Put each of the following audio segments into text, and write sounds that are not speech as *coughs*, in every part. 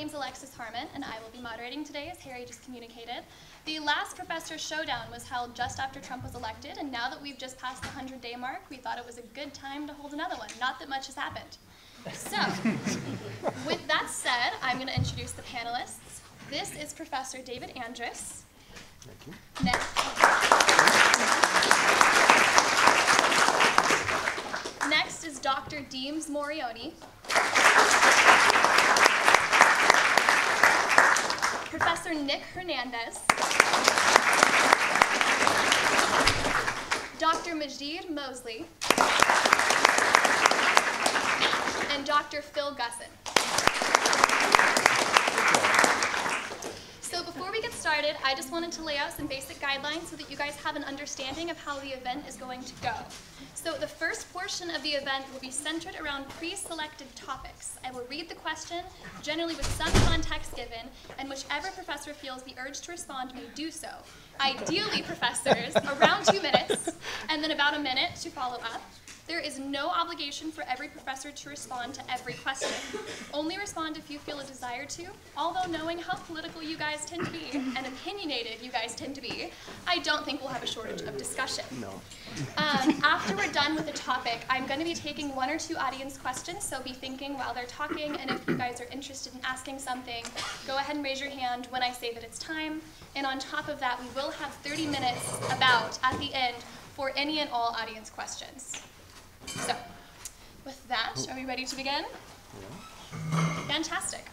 name's Alexis Harmon, and I will be moderating today, as Harry just communicated. The last Professor Showdown was held just after Trump was elected, and now that we've just passed the 100 day mark, we thought it was a good time to hold another one. Not that much has happened. So, *laughs* with that said, I'm going to introduce the panelists. This is Professor David Andrus. Thank you. Next, next is Dr. Deems Morioni. Professor Nick Hernandez. Dr. Majid Mosley. And Dr. Phil Gussin. So before we get started, I just wanted to lay out some basic guidelines so that you guys have an understanding of how the event is going to go. So the first portion of the event will be centered around pre-selected topics. I will read the question, generally with some context given, and whichever professor feels the urge to respond may do so. Ideally, professors, around two minutes, and then about a minute to follow up. There is no obligation for every professor to respond to every question. Only respond if you feel a desire to, although knowing how political you guys tend to be and opinionated you guys tend to be, I don't think we'll have a shortage of discussion. No. Um, after we're done with the topic, I'm going to be taking one or two audience questions, so be thinking while they're talking, and if you guys are interested in asking something, go ahead and raise your hand when I say that it's time. And on top of that, we will have 30 minutes about at the end for any and all audience questions. So, with that, are we ready to begin? Fantastic.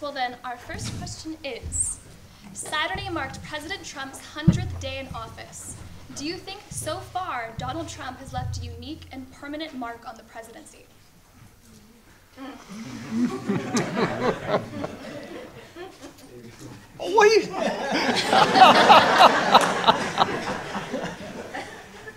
Well, then, our first question is Saturday marked President Trump's 100th day in office. Do you think so far Donald Trump has left a unique and permanent mark on the presidency? Oh, wait. *laughs*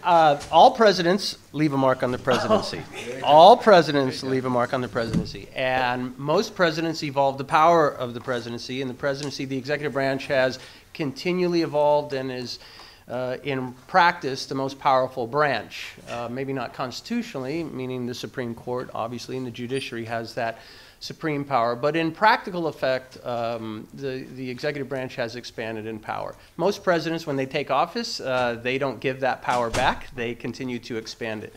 uh, all presidents leave a mark on the presidency. *laughs* All presidents leave a mark on the presidency. And most presidents evolve the power of the presidency. And the presidency, the executive branch, has continually evolved and is, uh, in practice, the most powerful branch. Uh, maybe not constitutionally, meaning the Supreme Court, obviously, and the judiciary has that supreme power. But in practical effect, um, the, the executive branch has expanded in power. Most presidents, when they take office, uh, they don't give that power back, they continue to expand it.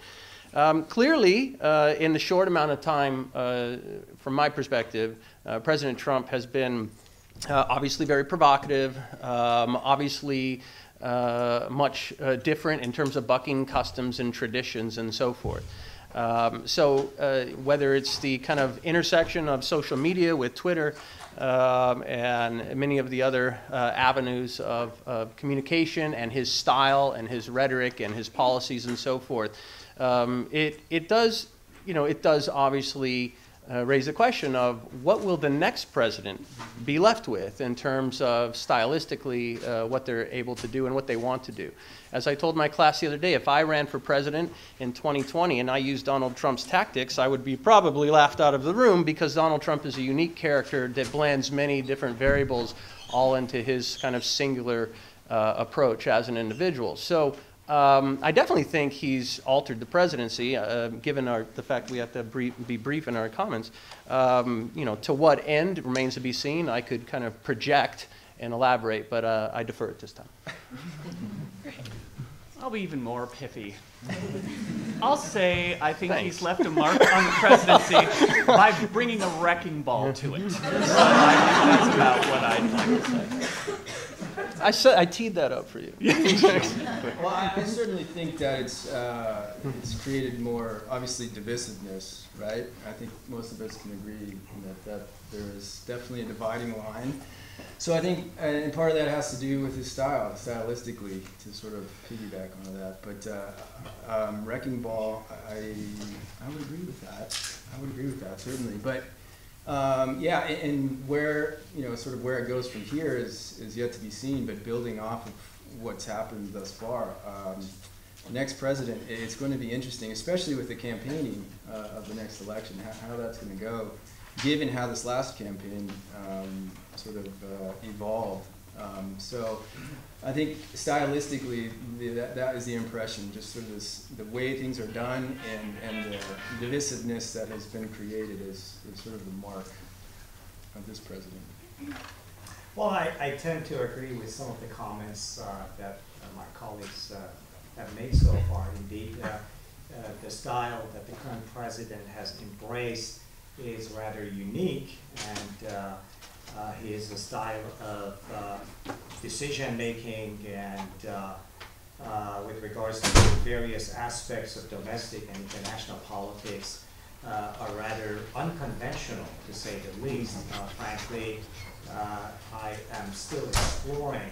Um, clearly, uh, in the short amount of time, uh, from my perspective, uh, President Trump has been uh, obviously very provocative, um, obviously uh, much different in terms of bucking customs and traditions and so forth. Um, so uh, whether it's the kind of intersection of social media with Twitter um, and many of the other uh, avenues of, of, communication and his style and his rhetoric and his policies and so forth, um, it, it does, you know, it does obviously uh, raise the question of what will the next president be left with in terms of stylistically uh, what they're able to do and what they want to do. As I told my class the other day, if I ran for president in 2020 and I used Donald Trump's tactics, I would be probably laughed out of the room because Donald Trump is a unique character that blends many different variables all into his kind of singular uh, approach as an individual. So um, I definitely think he's altered the presidency, uh, given our, the fact we have to brief, be brief in our comments. Um, you know, to what end remains to be seen. I could kind of project and elaborate, but uh, I defer at this time. *laughs* I'll be even more pithy. I'll say I think Thanks. he's left a mark on the presidency by bringing a wrecking ball to it. *laughs* So I think that's about what I'd like to say. I said I teed that up for you. *laughs* Well, I, I *laughs* certainly think that it's uh, it's created more obviously divisiveness, right? I think most of us can agree that, that there is definitely a dividing line. So I think, and part of that has to do with his style, stylistically, to sort of piggyback on that. But uh, um, Wrecking Ball, I I would agree with that. I would agree with that certainly. But um, yeah, and, where you know sort of where it goes from here is is yet to be seen. But building off of what's happened thus far. Um, next president, it's going to be interesting, especially with the campaigning uh, of the next election, how, how that's going to go, given how this last campaign um, sort of uh, evolved. Um, so I think stylistically, the, that, that is the impression, just sort of this, the way things are done and, and the divisiveness that has been created is, is sort of the mark. of this president. Well, I, I tend to agree with some of the comments uh, that uh, my colleagues uh, have made so far. Indeed, uh, uh, the style that the current president has embraced is rather unique, and uh, his style of uh, decision-making and uh, uh, with regards to various aspects of domestic and international politics uh, are rather unconventional, to say the least. Frankly, I am still exploring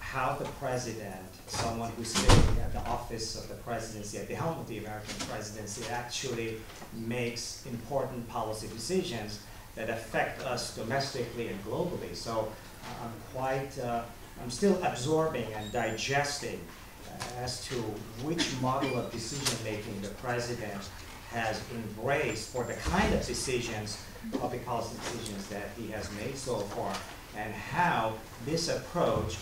how the president, someone who's sitting at the office of the presidency, at the helm of the American presidency, actually makes important policy decisions that affect us domestically and globally. So uh, I'm quite, uh, I'm still absorbing and digesting as to which model of decision-making the president has embraced for the kind of decisions, public policy decisions that he has made so far, and how this approach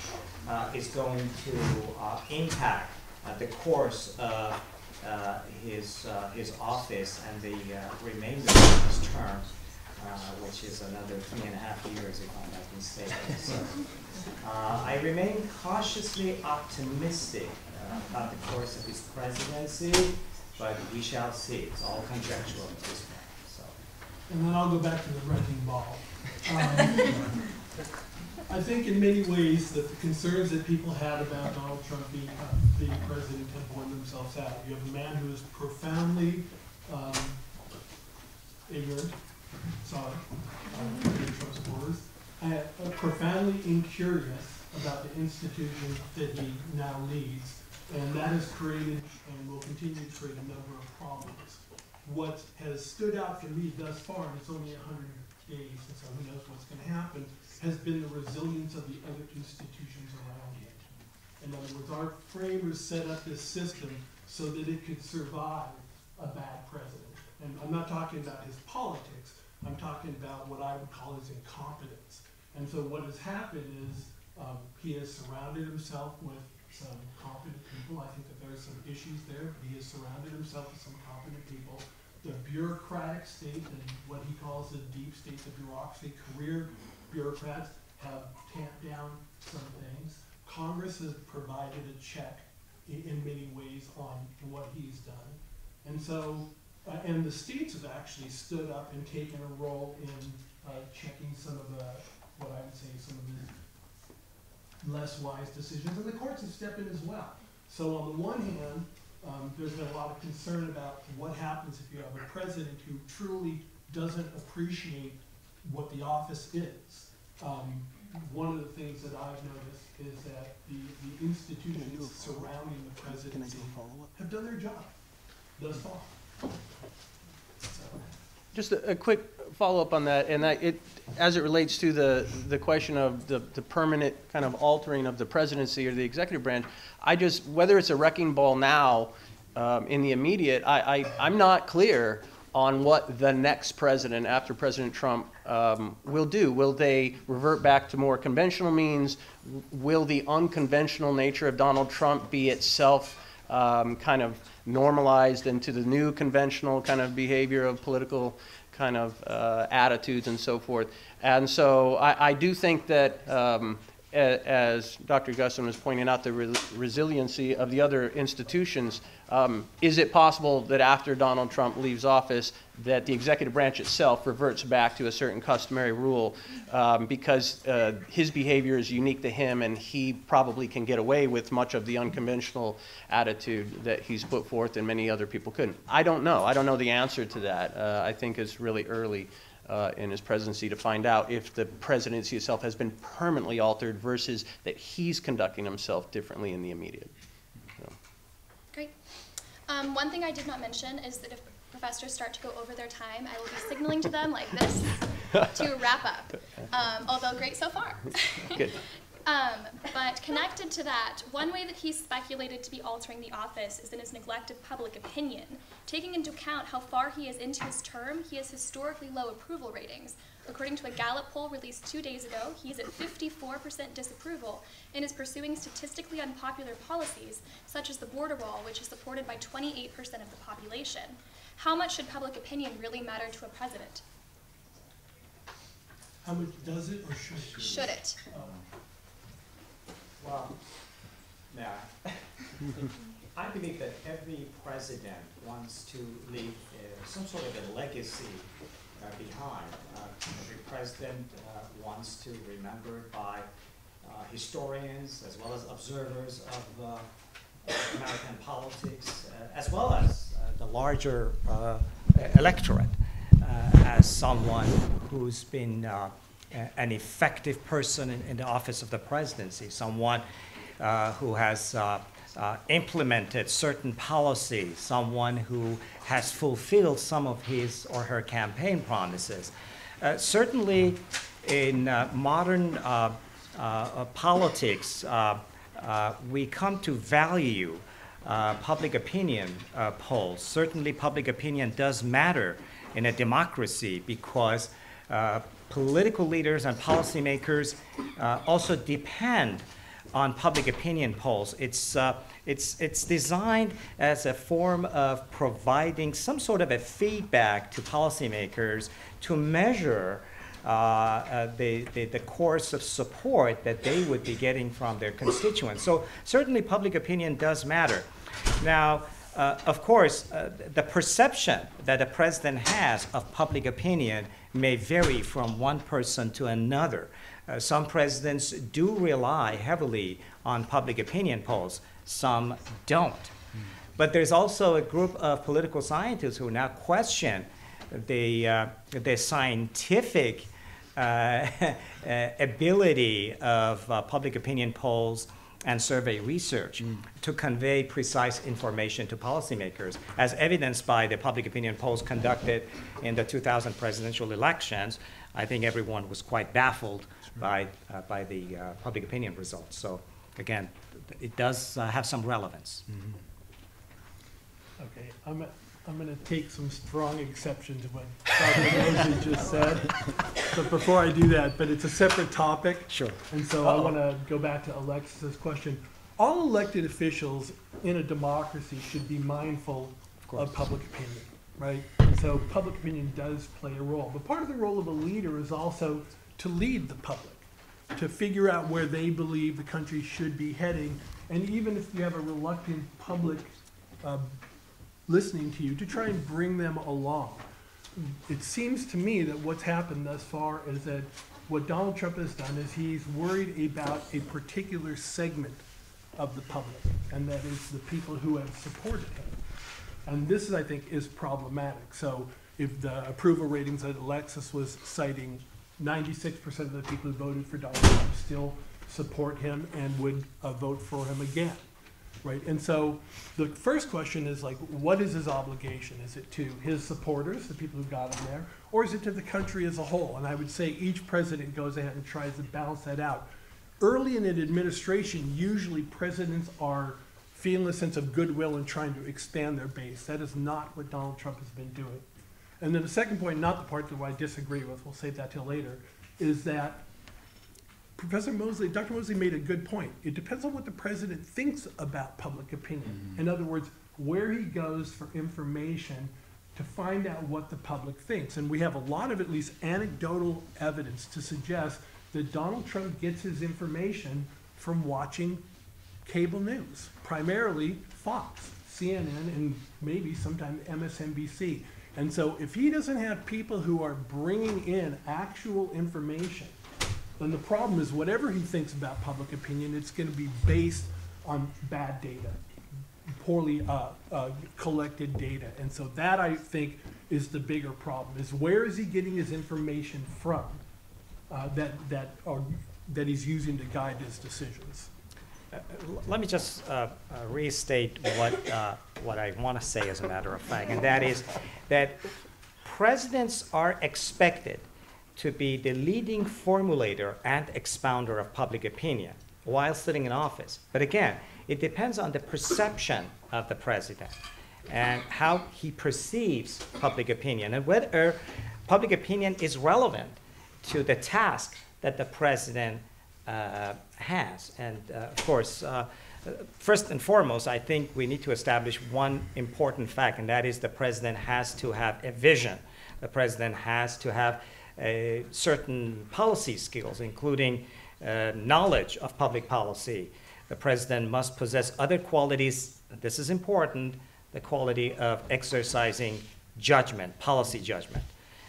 uh, is going to uh, impact uh, the course of uh, his, uh, his office and the remainder of his term, which is another three and a half years, if I'm not mistaken. So, uh, I remain cautiously optimistic uh, about the course of his presidency, but we shall see. It's all conjectural at this point, so. And then I'll go back to the wrecking ball. Um, *laughs* I think in many ways that the concerns that people had about Donald Trump being, uh, being president have borne themselves out. You have a man who is profoundly um, ignorant, sorry, um, President Trump supporters, and uh, profoundly incurious about the institution that he now leads. And that has created and will continue to create a number of problems what has stood out for me thus far, and it's only a hundred days, and so who knows what's gonna happen, has been the resilience of the other institutions around it. In other words, our framers set up this system so that it could survive a bad president. And I'm not talking about his politics, I'm talking about what I would call his incompetence. And so what has happened is, um, he has surrounded himself with some competent people. I think that there are some issues there, but he has surrounded himself with some competent people. The bureaucratic state and what he calls the deep state, the bureaucracy, career bureaucrats have tamped down some things. Congress has provided a check in, in many ways on what he's done. And so, uh, and the states have actually stood up and taken a role in, uh, checking some of the, what I would say, some of the less wise decisions, and the courts have stepped in as well. So on the one hand, um, there's been a lot of concern about what happens if you have a president who truly doesn't appreciate what the office is. Um, one of the things that I've noticed is that the, the institutions surrounding the presidency have done their job thus far. Just a, a quick follow-up on that, and it, as it relates to the, the question of the, the permanent kind of altering of the presidency or the executive branch, I just, whether it's a wrecking ball now, um, in the immediate, I, I, I'm not clear on what the next president, after President Trump, um, will do. Will they revert back to more conventional means? Will the unconventional nature of Donald Trump be itself um, kind of normalized into the new conventional kind of behavior of political kind of uh, attitudes and so forth. And so I, I do think that, um, as Dr. Gussin was pointing out, the re- resiliency of the other institutions, um, is it possible that after Donald Trump leaves office, that the executive branch itself reverts back to a certain customary rule um, because uh, his behavior is unique to him and he probably can get away with much of the unconventional attitude that he's put forth and many other people couldn't. I don't know. I don't know the answer to that. Uh, I think it's really early uh, in his presidency to find out if the presidency itself has been permanently altered versus that he's conducting himself differently in the immediate. So. Great. Um, one thing I did not mention is that if professors start to go over their time, I will be signaling to them like this *laughs* to wrap up. Um, although great so far. Good. *laughs* Um, but connected to that, one way that he's speculated to be altering the office is in his neglect of public opinion. Taking into account how far he is into his term, he has historically low approval ratings. According to a Gallup poll released two days ago, he is at 54% disapproval and is pursuing statistically unpopular policies, such as the border wall, which is supported by 28% of the population. How much should public opinion really matter to a president? How much does it or should it? Should it? Um, Well, yeah. *laughs* I believe that every president wants to leave uh, some sort of a legacy uh, behind. Uh, Every president uh, wants to be remembered by uh, historians as well as observers of uh, American politics, as well as the larger electorate, as someone who's been an effective person in, in the office of the presidency, someone uh, who has uh, uh, implemented certain policies, someone who has fulfilled some of his or her campaign promises. Uh, certainly, in uh, modern uh, politics, we come to value public opinion polls. Certainly, public opinion does matter in a democracy because uh, political leaders and policymakers uh, also depend on public opinion polls. It's, uh, it's, it's designed as a form of providing some sort of a feedback to policymakers to measure uh, uh, the, the, the course of support that they would be getting from their constituents. So certainly public opinion does matter. Now, uh, of course, uh, the perception that a president has of public opinion may vary from one person to another. Uh, some presidents do rely heavily on public opinion polls, some don't. But there's also a group of political scientists who now question the, uh, the scientific uh, *laughs* uh, ability of uh, public opinion polls and survey research to convey precise information to policymakers, as evidenced by the public opinion polls conducted in the 2000 presidential elections. I think everyone was quite baffled by, uh, by the uh, public opinion results. So, again, it does uh, have some relevance. Okay, I'm, I'm gonna take some strong exception to what Dr. Mosley just said. But before I do that, but it's a separate topic. Sure. And so I want to go back to Alexis's question. All elected officials in a democracy should be mindful course. of public opinion, right? And so public opinion does play a role. But part of the role of a leader is also to lead the public, to figure out where they believe the country should be heading. And even if you have a reluctant public uh, listening to you, to try and bring them along it seems to me that what's happened thus far is that what Donald Trump has done is he's worried about a particular segment of the public, and that is the people who have supported him. And this, I think, is problematic. So if the approval ratings that Alexis was citing, ninety-six percent of the people who voted for Donald Trump still support him and would uh, vote for him again right? And so the first question is like, what is his obligation? Is it to his supporters, the people who got him there, or is it to the country as a whole? And I would say each president goes ahead and tries to balance that out. Early in an administration, usually presidents are feeling a sense of goodwill and trying to expand their base. That is not what Donald Trump has been doing. And then the second point, not the part that I disagree with, we'll save that till later, is that Professor Mosley, Dr. Mosley made a good point. It depends on what the president thinks about public opinion. Mm-hmm. In other words, where he goes for information to find out what the public thinks. And we have a lot of at least anecdotal evidence to suggest that Donald Trump gets his information from watching cable news, primarily Fox, CNN, and maybe sometimes MSNBC. And so if he doesn't have people who are bringing in actual information, then the problem is whatever he thinks about public opinion, it's going to be based on bad data, poorly uh, uh, collected data. And so that, I think, is the bigger problem, is where is he getting his information from uh, that, that, or, that he's using to guide his decisions? Uh, Let me just uh, uh, restate what, what I want to say as a matter of fact, and that is that presidents are expected to be the leading formulator and expounder of public opinion while sitting in office. But again, it depends on the perception of the president and how he perceives public opinion and whether public opinion is relevant to the task that the president uh, has. And uh, of course, uh, first and foremost, I think we need to establish one important fact, and that is the president has to have a vision. The president has to have certain policy skills, including uh, knowledge of public policy. The president must possess other qualities, this is important, the quality of exercising judgment, policy judgment.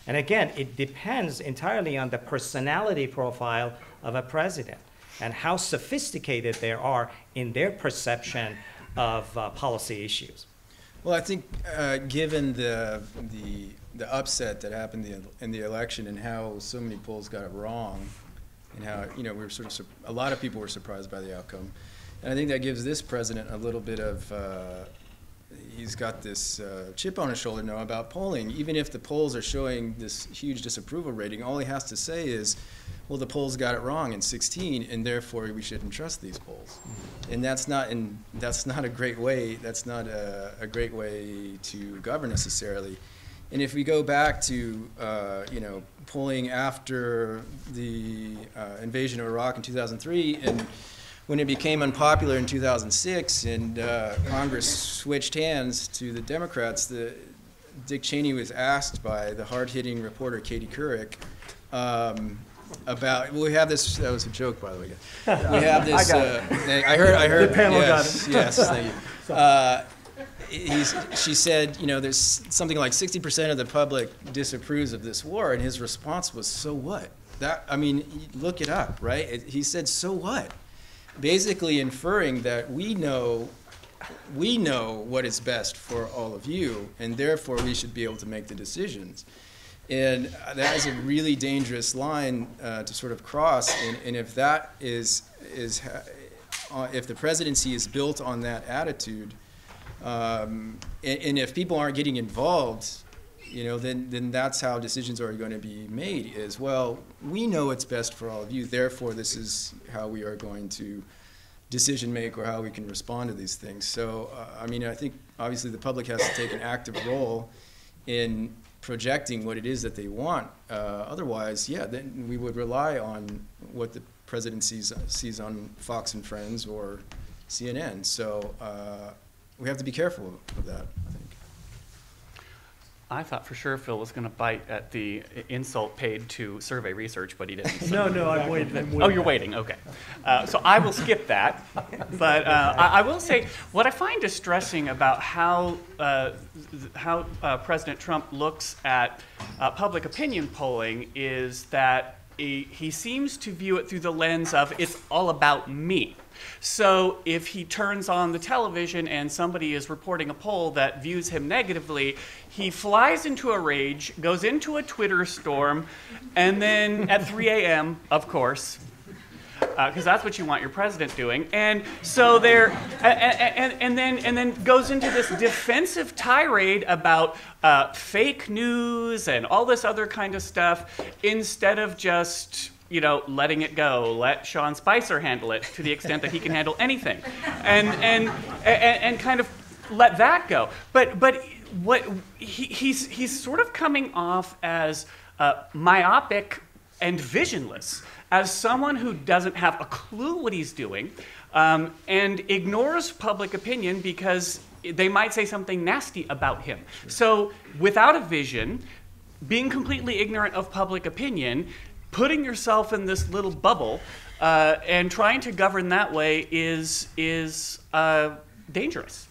And again, it depends entirely on the personality profile of a president and how sophisticated they are in their perception of uh, policy issues. Well, I think, uh, given the, the, the upset that happened in the, in the election and how so many polls got it wrong, and how, you know, we were sort of, a lot of people were surprised by the outcome. And I think that gives this president a little bit of, uh, he's got this uh, chip on his shoulder now about polling. Even if the polls are showing this huge disapproval rating, all he has to say is, well, the polls got it wrong in 16, and therefore we shouldn't trust these polls. And that's not, that's not a great way. That's not a, a great way to govern necessarily. And if we go back to, uh, you know, polling after the uh, invasion of Iraq in 2003, and when it became unpopular in 2006, and uh, Congress switched hands to the Democrats, the Dick Cheney was asked by the hard-hitting reporter Katie Couric um, about. Well, we have this. That was a joke, by the way. We have *laughs* this. Uh, I heard. I heard. The panel got yes, Yes. Thank you. *laughs* Uh, she said, you know, there's something like 60% of the public disapproves of this war, and his response was, so what? That, I mean, look it up, right? It- He said, so what? Basically inferring that we know, we know what is best for all of you, and therefore we should be able to make the decisions. And that is a really dangerous line uh, to sort of cross, and, and if that is, is, uh, if the presidency is built on that attitude, um, and, and if people aren't getting involved, you know, then, then that's how decisions are going to be made is, well, we know what's best for all of you, therefore this is how we are going to decision make or how we can respond to these things. So, uh, I mean, I think obviously the public has to take an active role in projecting what it is that they want. Uh, otherwise, yeah, then we would rely on what the president sees, sees on Fox and Friends or CNN. So uh, we have to be careful of that, I think. I thought for sure Phil was going to bite at the insult paid to survey research, but he didn't. *laughs* No, no, I'm waiting. I'm Oh, you're waiting, okay. Uh, So I will skip that. *laughs* But uh, I I will say, what I find distressing about how, uh, th- how uh, President Trump looks at uh, public opinion polling is that he he seems to view it through the lens of, it's all about me. So if he turns on the television and somebody is reporting a poll that views him negatively, he flies into a rage, goes into a Twitter storm, and then at 3 a.m., of course, because that's what you want your president doing. And so there, and, and, and then and then goes into this defensive tirade about uh, fake news and all this other kind of stuff, instead of just you know letting it go. Let Sean Spicer handle it to the extent that he can handle anything, and and and, and kind of let that go. But but what he, he's he's sort of coming off as uh, myopic and visionless as someone who doesn't have a clue what he's doing um, and ignores public opinion because they might say something nasty about him. So, without a vision, being completely ignorant of public opinion, putting yourself in this little bubble uh, and trying to govern that way is is uh, dangerous.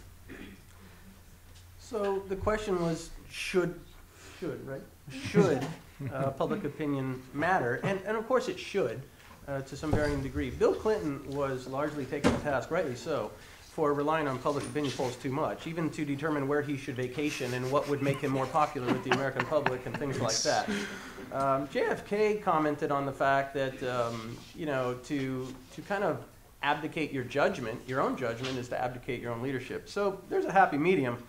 So the question was, should, should, right? Should uh, public opinion matter? And, and of course it should, uh, to some varying degree. Bill Clinton was largely taken to task, rightly so, for relying on public opinion polls too much, even to determine where he should vacation and what would make him more popular with the American public and things like that. Um, JFK commented on the fact that, um, you know, to, to kind of abdicate your judgment, your own judgment, is to abdicate your own leadership. So there's a happy medium.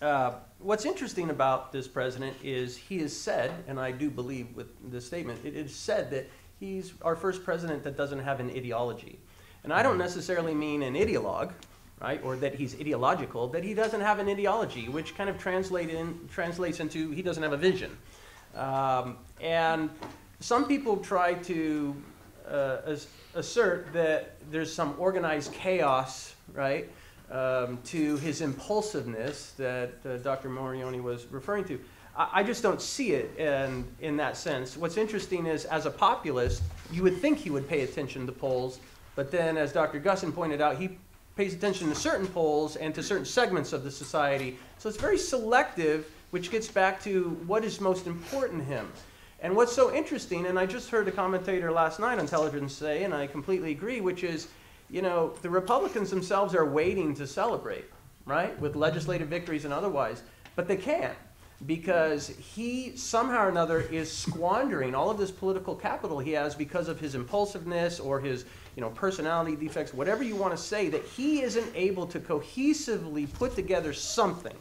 Uh, what's interesting about this president is he has said, and I do believe with this statement, it is said that he's our first president that doesn't have an ideology. And I don't necessarily mean an ideologue, right, or that he's ideological, that he doesn't have an ideology, which kind of translate in, translates into he doesn't have a vision. Um, and some people try to uh, as- assert that there's some organized chaos, right, um, to his impulsiveness that uh, Dr. Morioni was referring to. I, I just don't see it in, in that sense. What's interesting is, as a populist, you would think he would pay attention to polls, but then, as Dr. Gussin pointed out, he pays attention to certain polls and to certain segments of the society. So it's very selective, which gets back to what is most important to him. And what's so interesting, and I just heard a commentator last night on television say, and I completely agree, which is, you know, the Republicans themselves are waiting to celebrate, right, with legislative victories and otherwise, but they can't because he somehow or another is squandering all of this political capital he has because of his impulsiveness or his you know personality defects whatever you want to say that he isn't able to cohesively put together something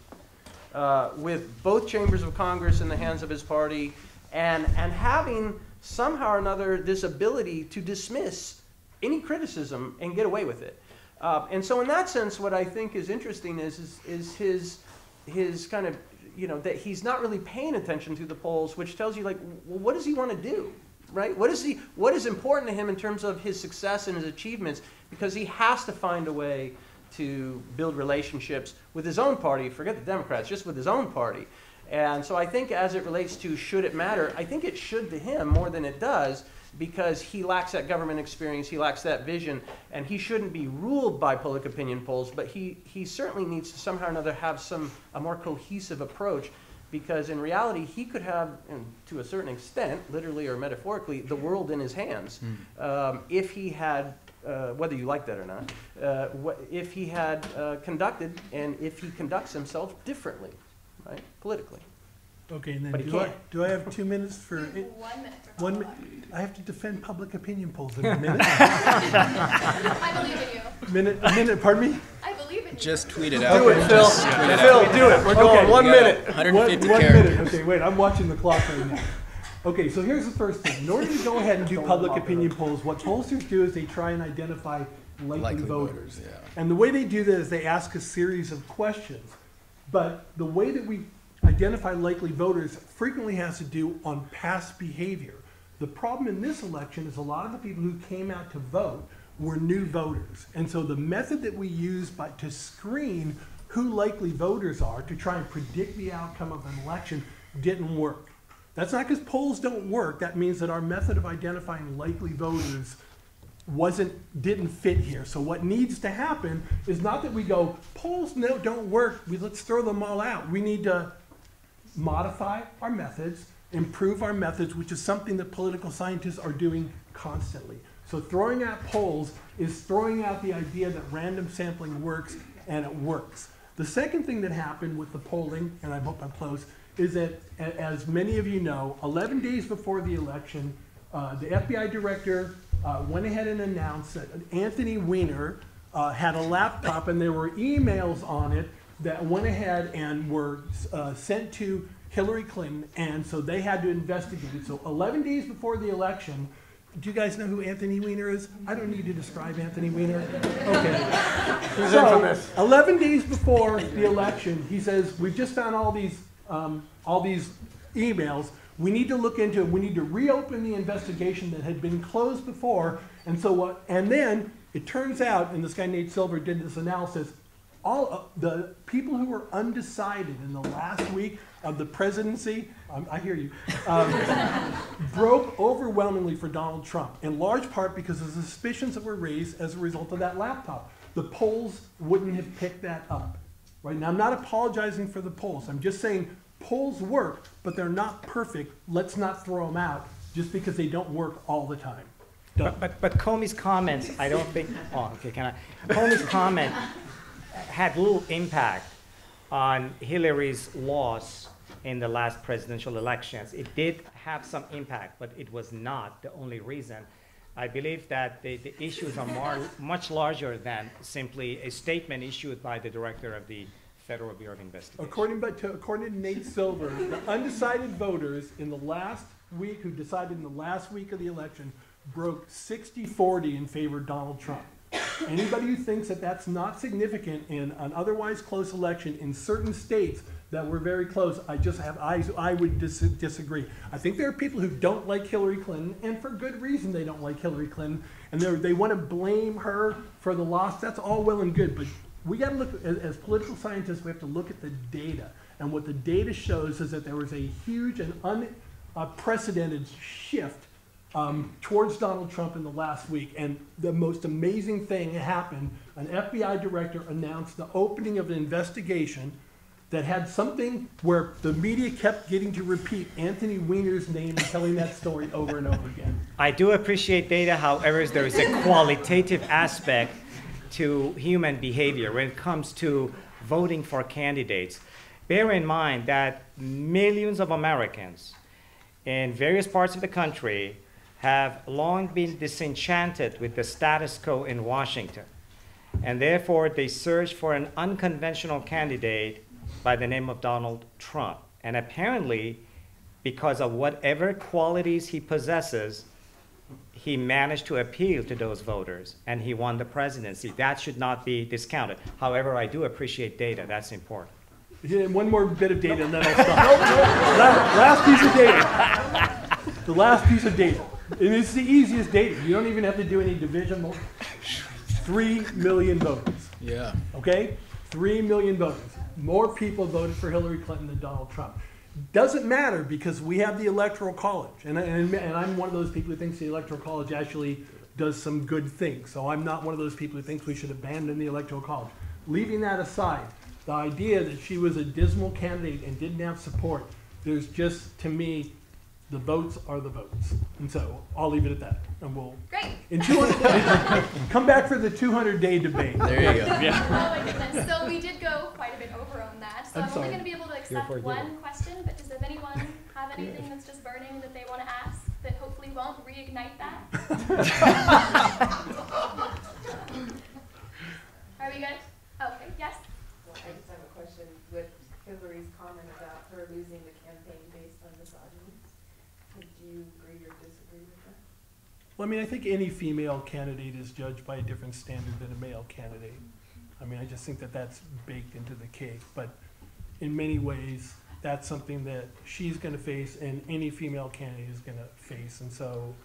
uh, with both chambers of congress in the hands of his party and and having somehow or another this ability to dismiss any criticism and get away with it uh, and so in that sense what i think is interesting is is, is his his kind of you know, that he's not really paying attention to the polls, which tells you, like, well, what does he want to do? Right? What is, he, what is important to him in terms of his success and his achievements? Because he has to find a way to build relationships with his own party, forget the Democrats, just with his own party. And so I think as it relates to should it matter, I think it should to him more than it does because he lacks that government experience, he lacks that vision, and he shouldn't be ruled by public opinion polls, but he, he certainly needs to somehow or another have some a more cohesive approach because in reality he could have, and to a certain extent, literally or metaphorically, the world in his hands mm. um, if he had, uh, whether you like that or not, uh, wh- if he had uh, conducted and if he conducts himself differently, right, politically. Okay, and then he do I, do I have two minutes for, it? One minute for one, mi- I have to defend public opinion polls in a *laughs* minute? I believe in you. Minute, a minute, pardon me? I believe in you. Just tweet it out. Do it, Phil. Just tweet it out. Phil, do it. We're going Okay. one minute. 150 One- one characters. minute. Okay, wait, I'm watching the clock right now. Okay, so here's the first thing. In order to go ahead and do public opinion polls, what pollsters do is they try and identify likely Likely voters. voters, yeah. And the way they do that is they ask a series of questions. But the way that we identify likely voters frequently has to do on past behavior. The problem in this election is a lot of the people who came out to vote were new voters. And so the method that we use by, to screen who likely voters are to try and predict the outcome of an election didn't work. That's not because polls don't work. That means that our method of identifying likely voters wasn't didn't fit here. So what needs to happen is not that we go polls no don't work. We let's throw them all out. We need to modify our methods, improve our methods, which is something that political scientists are doing constantly. So throwing out polls is throwing out the idea that random sampling works and it works. The second thing that happened with the polling, and I hope I'm close, is that as many of you know, 11 days before the election, uh, the FBI director uh, went ahead and announced that Anthony Weiner uh, had a laptop and there were emails on it that went ahead and were uh, sent to Hillary Clinton, and so they had to investigate it. So 11 days before the election, do you guys know who Anthony Weiner is? I don't need to describe Anthony Weiner. Okay. *laughs* He's So, infamous. 11 days before the election, he says, we've just found all these, um, all these emails. We need to look into it. We need to reopen the investigation that had been closed before. And so what, and then it turns out, and this guy Nate Silver did this analysis, all of the people who were undecided in the last week of the presidency, um, I hear you, um, *laughs* broke overwhelmingly for Donald Trump, in large part because of the suspicions that were raised as a result of that laptop. The polls wouldn't have picked that up. Right now, I'm not apologizing for the polls. I'm just saying polls work, but they're not perfect. Let's not throw them out just because they don't work all the time. Done. But, but Comey's comments, I don't think, oh, okay, can I? Comey's comment had little impact on Hillary's loss in the last presidential elections. It did have some impact, but it was not the only reason. I believe that the, the issues are more, much larger than simply a statement issued by the director of the Federal Bureau of Investigation. According, to, according to Nate Silver, the undecided voters in the last week, who decided in the last week of the election, broke 60-40 in favor of Donald Trump. Anybody who thinks that that's not significant in an otherwise close election in certain states that we're very close, I just have, I, I would dis- disagree. I think there are people who don't like Hillary Clinton, and for good reason they don't like Hillary Clinton, and they want to blame her for the loss. That's all well and good, but we got to look, as, as political scientists, we have to look at the data. And what the data shows is that there was a huge and unprecedented shift um, towards Donald Trump in the last week. And the most amazing thing happened. An FBI director announced the opening of an investigation that had something where the media kept getting to repeat Anthony Weiner's name and telling that story over and over again. I do appreciate data, however, there is a qualitative aspect to human behavior when it comes to voting for candidates. Bear in mind that millions of Americans in various parts of the country have long been disenchanted with the status quo in Washington. And therefore, they search for an unconventional candidate by the name of Donald Trump. And apparently, because of whatever qualities he possesses, he managed to appeal to those voters and he won the presidency. That should not be discounted. However, I do appreciate data, that's important. Yeah, One more bit of data and then I'll stop. *laughs* La- Last piece of data. The last piece of data. And it's the easiest data. You don't even have to do any division. Three million voters. Yeah. okay? Three million voters. More people voted for Hillary Clinton than Donald Trump. Doesn't matter because we have the Electoral College. And, and, and I'm one of those people who thinks the Electoral College actually does some good things. So I'm not one of those people who thinks we should abandon the Electoral College. Leaving that aside, the idea that she was a dismal candidate and didn't have support, there's just, to me, the votes are the votes. And so I'll leave it at that. And we'll, Great. in 200, *laughs* come back for the 200 day debate. There you go. *laughs* Oh my goodness. So we did go quite a bit over on that. So I'm I'm, only going to be able to accept one question, but does anyone have anything that's just burning that they want to ask that hopefully won't reignite that? *laughs* Are we good? Okay, yes? Well, I just have a question with Hillary's comment about her losing the campaign based on misogyny. Would you agree or disagree with that? Well, I mean, I think any female candidate is judged by a different standard than a male candidate. I mean, I just think that that's baked into the cake. But in many ways, that's something that she's going to face and any female candidate is going to face. And so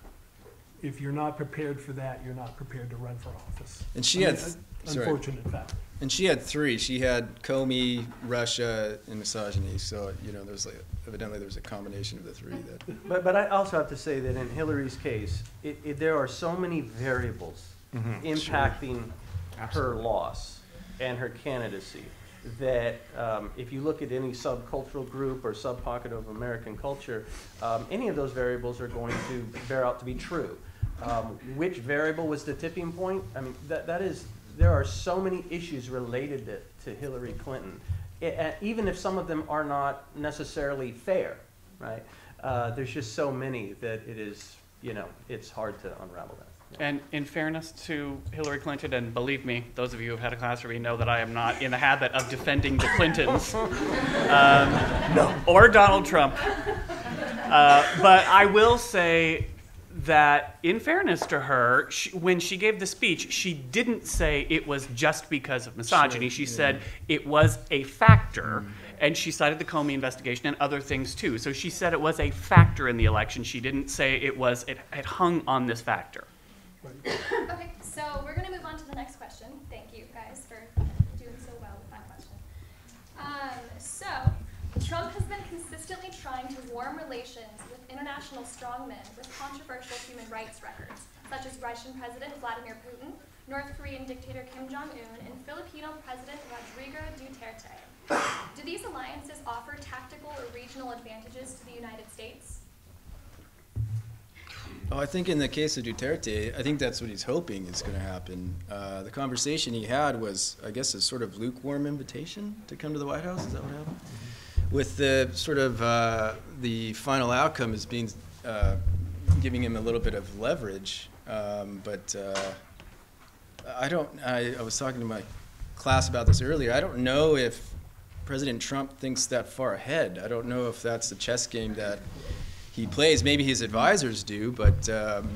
if you're not prepared for that, you're not prepared to run for office. And she I had, uh, mean, un- sorry. Unfortunate fact. And she had three. She had Comey, Russia, and misogyny. So you know, there's like evidently there's a combination of the three that. But, but I also have to say that in Hillary's case, it, it, there are so many variables impacting her loss and her candidacy that um, if you look at any subcultural group or subpocket of American culture, um, any of those variables are going to bear out to be true. Um, which variable was the tipping point? I mean, that, that is, there are so many issues related to, to Hillary Clinton. I- uh, even if some of them are not necessarily fair, right? Uh, there's just so many that it is, you know, it's hard to unravel that. And in fairness to Hillary Clinton, and believe me, those of you who've had a class with me know that I am not in the habit of defending the Clintons *laughs* um, or Donald Trump. Uh, but I will say that, in fairness to her, she, when she gave the speech, she didn't say it was just because of misogyny. she said it was a factor. And she cited the Comey investigation and other things too. So she said it was a factor in the election. She didn't say it was, it, it hung on this factor. Okay, so we're going to move on to the next question. Thank you guys for doing so well with that question. Um, so, Trump has been consistently trying to warm relations with international strongmen with controversial human rights records, such as Russian President Vladimir Putin, North Korean dictator Kim Jong un, and Filipino President Rodrigo Duterte. Do these alliances offer tactical or regional advantages to the United States? Oh, I think in the case of Duterte, I think that's what he's hoping is going to happen. Uh, the conversation he had was, I guess, a sort of lukewarm invitation to come to the White House. Is that what happened? With the sort of uh, the final outcome as being uh, giving him a little bit of leverage, um, but uh, I don't. I, I was talking to my class about this earlier. I don't know if President Trump thinks that far ahead. I don't know if that's the chess game that he plays. Maybe his advisors do, but um,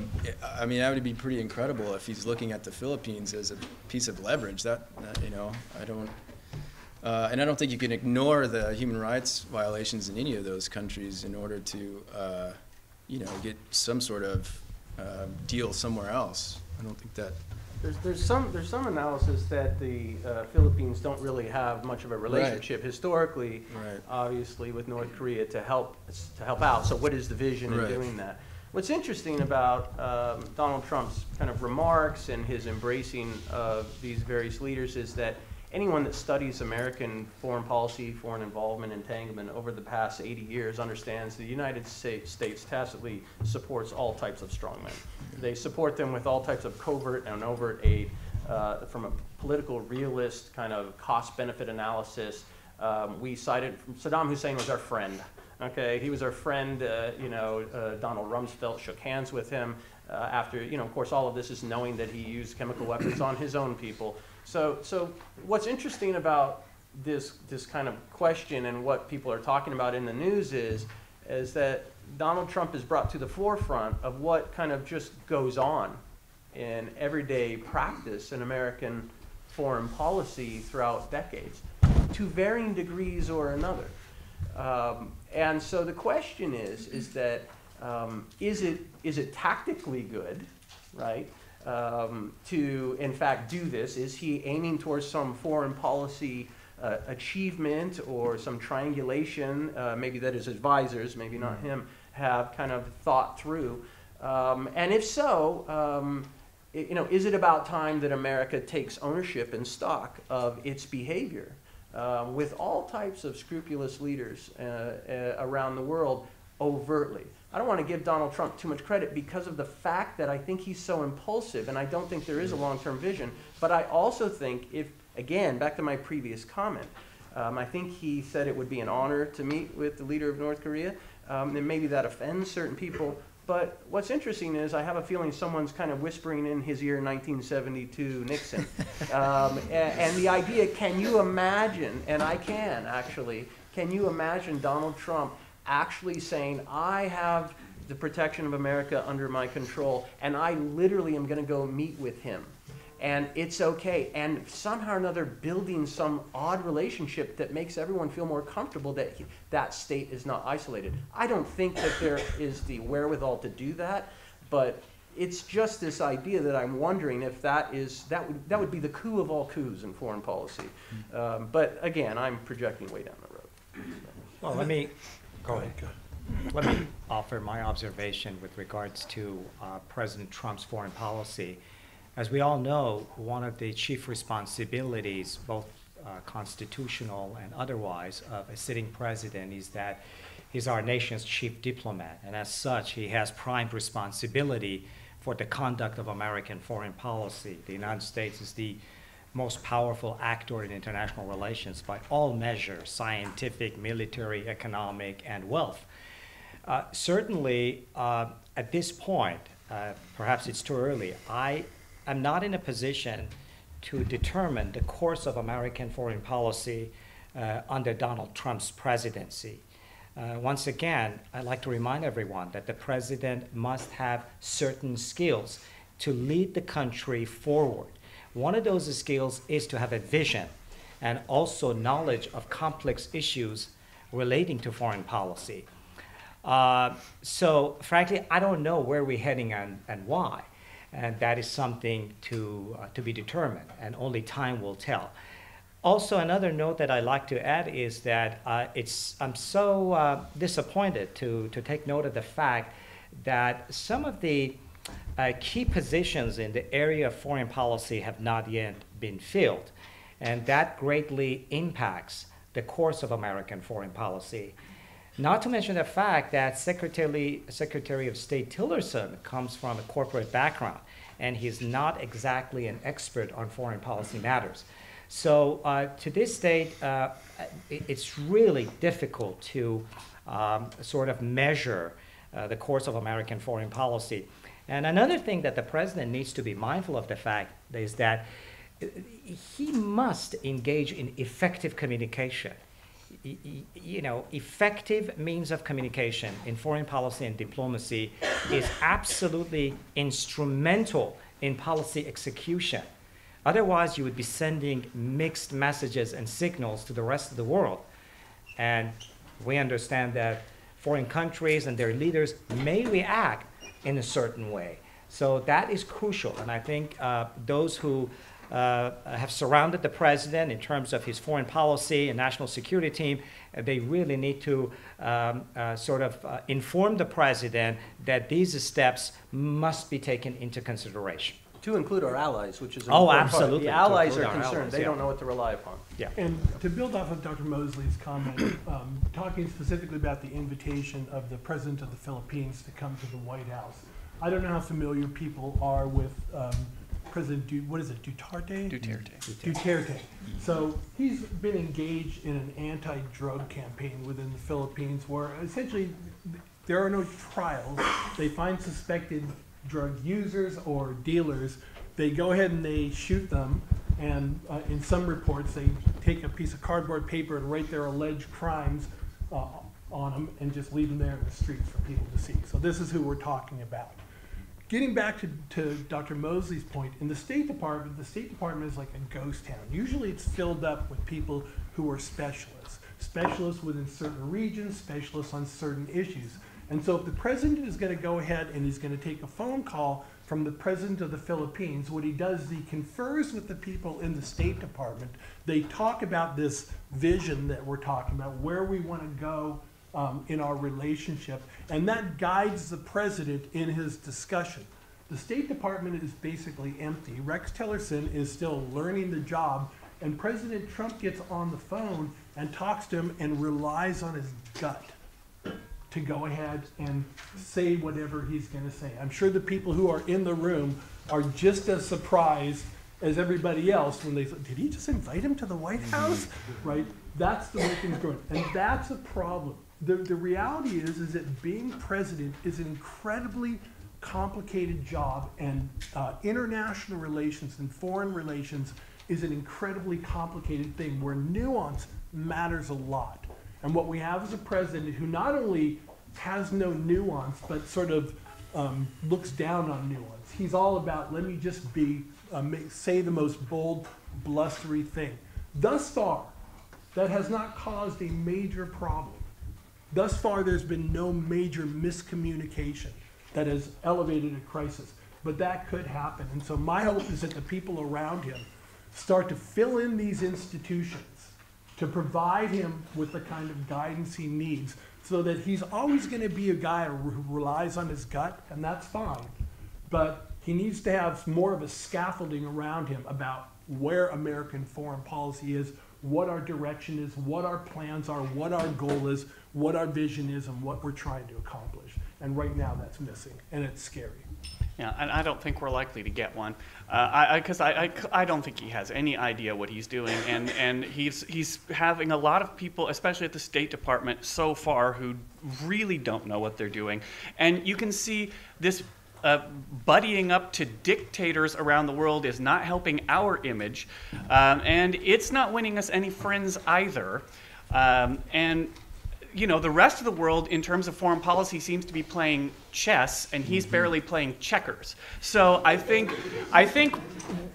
I mean, that would be pretty incredible if he's looking at the Philippines as a piece of leverage. That, that you know, I don't. Uh, and I don't think you can ignore the human rights violations in any of those countries in order to, uh, you know, get some sort of uh, deal somewhere else. I don't think that There's, there's some, there's some analysis that the uh, Philippines don't really have much of a relationship historically, Right. obviously, with North Korea to help, to help out. So what is the vision in doing that? What's interesting about um, Donald Trump's kind of remarks and his embracing of these various leaders is that anyone that studies American foreign policy, foreign involvement, entanglement over the past 80 years understands the United States tacitly supports all types of strongmen. They support them with all types of covert and overt aid uh, from a political realist kind of cost benefit analysis. Um, we cited Saddam Hussein was our friend. Okay, he was our friend. Uh, you know, uh, Donald Rumsfeld shook hands with him uh, after. You know, of course, all of this is knowing that he used chemical weapons on his own people. So, so what's interesting about this this kind of question and what people are talking about in the news is is that Donald Trump is brought to the forefront of what kind of just goes on in everyday practice in American foreign policy throughout decades, to varying degrees or another. Um, and so the question is, is that um, is it is it tactically good, right? Um, to in fact do this? Is he aiming towards some foreign policy uh, achievement or some triangulation? Uh, maybe that his advisors, maybe not him, have kind of thought through. Um, and if so, um, i- you know, is it about time that America takes ownership and stock of its behavior? uh, with all types of scrupulous leaders uh, uh, around the world overtly. I don't want to give Donald Trump too much credit because of the fact that I think he's so impulsive and I don't think there is a long term vision. But I also think, if, again, back to my previous comment, um, I think he said it would be an honor to meet with the leader of North Korea. Um, and maybe that offends certain people. But what's interesting is I have a feeling someone's kind of whispering in his ear 1972 Nixon. *laughs* Um, and, and the idea, can you imagine, and I can actually, can you imagine Donald Trump actually saying, I have the protection of America under my control, and I literally am going to go meet with him? and it's okay. And somehow or another, building some odd relationship that makes everyone feel more comfortable that that state is not isolated. I don't think that there is the wherewithal to do that, but it's just this idea that I'm wondering if that is that would that would be the coup of all coups in foreign policy. Um, but again, I'm projecting way down the road. Well, let me, go ahead. Let me offer my observation with regards to uh, President Trump's foreign policy. As we all know, one of the chief responsibilities, both uh, constitutional and otherwise, of a sitting president is that he's our nation's chief diplomat. And as such, he has prime responsibility for the conduct of American foreign policy. The United States is the most powerful actor in international relations by all measures scientific, military, economic, and wealth. Uh, certainly, uh, at this point, uh, perhaps it's too early, I am not in a position to determine the course of American foreign policy uh, under Donald Trump's presidency. Uh, once again, I'd like to remind everyone that the president must have certain skills to lead the country forward. One of those skills is to have a vision and also knowledge of complex issues relating to foreign policy. Uh, so, frankly, I don't know where we're heading and, and why. And that is something to, uh, to be determined, and only time will tell. Also, another note that I like to add is that uh, it's, I'm so uh, disappointed to, to take note of the fact that some of the uh, key positions in the area of foreign policy have not yet been filled. And that greatly impacts the course of American foreign policy. Not to mention the fact that Secretary, Secretary of State Tillerson comes from a corporate background, and he's not exactly an expert on foreign policy matters. So, uh, to this date, uh, it, it's really difficult to um, sort of measure uh, the course of American foreign policy. And another thing that the president needs to be mindful of the fact is that he must engage in effective communication. You know, effective means of communication in foreign policy and diplomacy is absolutely instrumental in policy execution. Otherwise, you would be sending mixed messages and signals to the rest of the world. And we understand that foreign countries and their leaders may react in a certain way. So that is crucial, and I think uh, those who uh, have surrounded the president in terms of his foreign policy and national security team, uh, they really need to um, uh, sort of uh, inform the president that these steps must be taken into consideration. To include our allies, which is an Oh, important part. absolutely, The to allies include are our concerned, allies, they yeah. don't know what to rely upon. Yeah. And to build off of Dr. Mosley's comment, *coughs* um, talking specifically about the invitation of the President of the Philippines to come to the White House. I don't know how familiar people are with um, President, Du- what is it, Duterte? Duterte. Duterte. So he's been engaged in an anti-drug campaign within the Philippines where essentially there are no trials. They find suspected drug users or dealers. They go ahead and they shoot them. And uh, in some reports, they take a piece of cardboard paper and write their alleged crimes uh, on them and just leave them there in the streets for people to see. So this is who we're talking about getting back to, to Dr. Mosley's point, in the State Department, the State Department is like a ghost town. Usually it's filled up with people who are specialists, specialists within certain regions, specialists on certain issues. And so if the president is going to go ahead and he's going to take a phone call from the president of the Philippines, what he does is he confers with the people in the State Department. They talk about this vision that we're talking about, where we want to go um, in our relationship, and that guides the president in his discussion. The State Department is basically empty. Rex Tillerson is still learning the job, and President Trump gets on the phone and talks to him and relies on his gut to go ahead and say whatever he's going to say. I'm sure the people who are in the room are just as surprised as everybody else when they say, did he just invite him to the White House? Right? That's the way things going. And that's a problem. The, the reality is, is that being president is an incredibly complicated job and uh, international relations and foreign relations is an incredibly complicated thing where nuance matters a lot. And what we have is a president who not only has no nuance, but sort of um, looks down on nuance. He's all about, let me just be, make, say the most bold, blustery thing. Thus far, that has not caused a major problem. Thus far, there's been no major miscommunication that has elevated a crisis. But that could happen. And so my hope is that the people around him start to fill in these institutions to provide him with the kind of guidance he needs so that he's always going to be a guy who relies on his gut, and that's fine. But he needs to have more of a scaffolding around him about where American foreign policy is, what our direction is, what our plans are, what our goal is, what our vision is, and what we're trying to accomplish. And right now, that's missing, and it's scary. Yeah, and I don't think we're likely to get one, because I, because I, I, I don't think he has any idea what he's doing, and, and he's, he's having a lot of people, especially at the State Department so far, who really don't know what they're doing. And you can see this uh, buddying up to dictators around the world is not helping our image, um, and it's not winning us any friends either. Um, and you know, the rest of the world, in terms of foreign policy, seems to be playing chess, and he's barely playing checkers. So I think, I think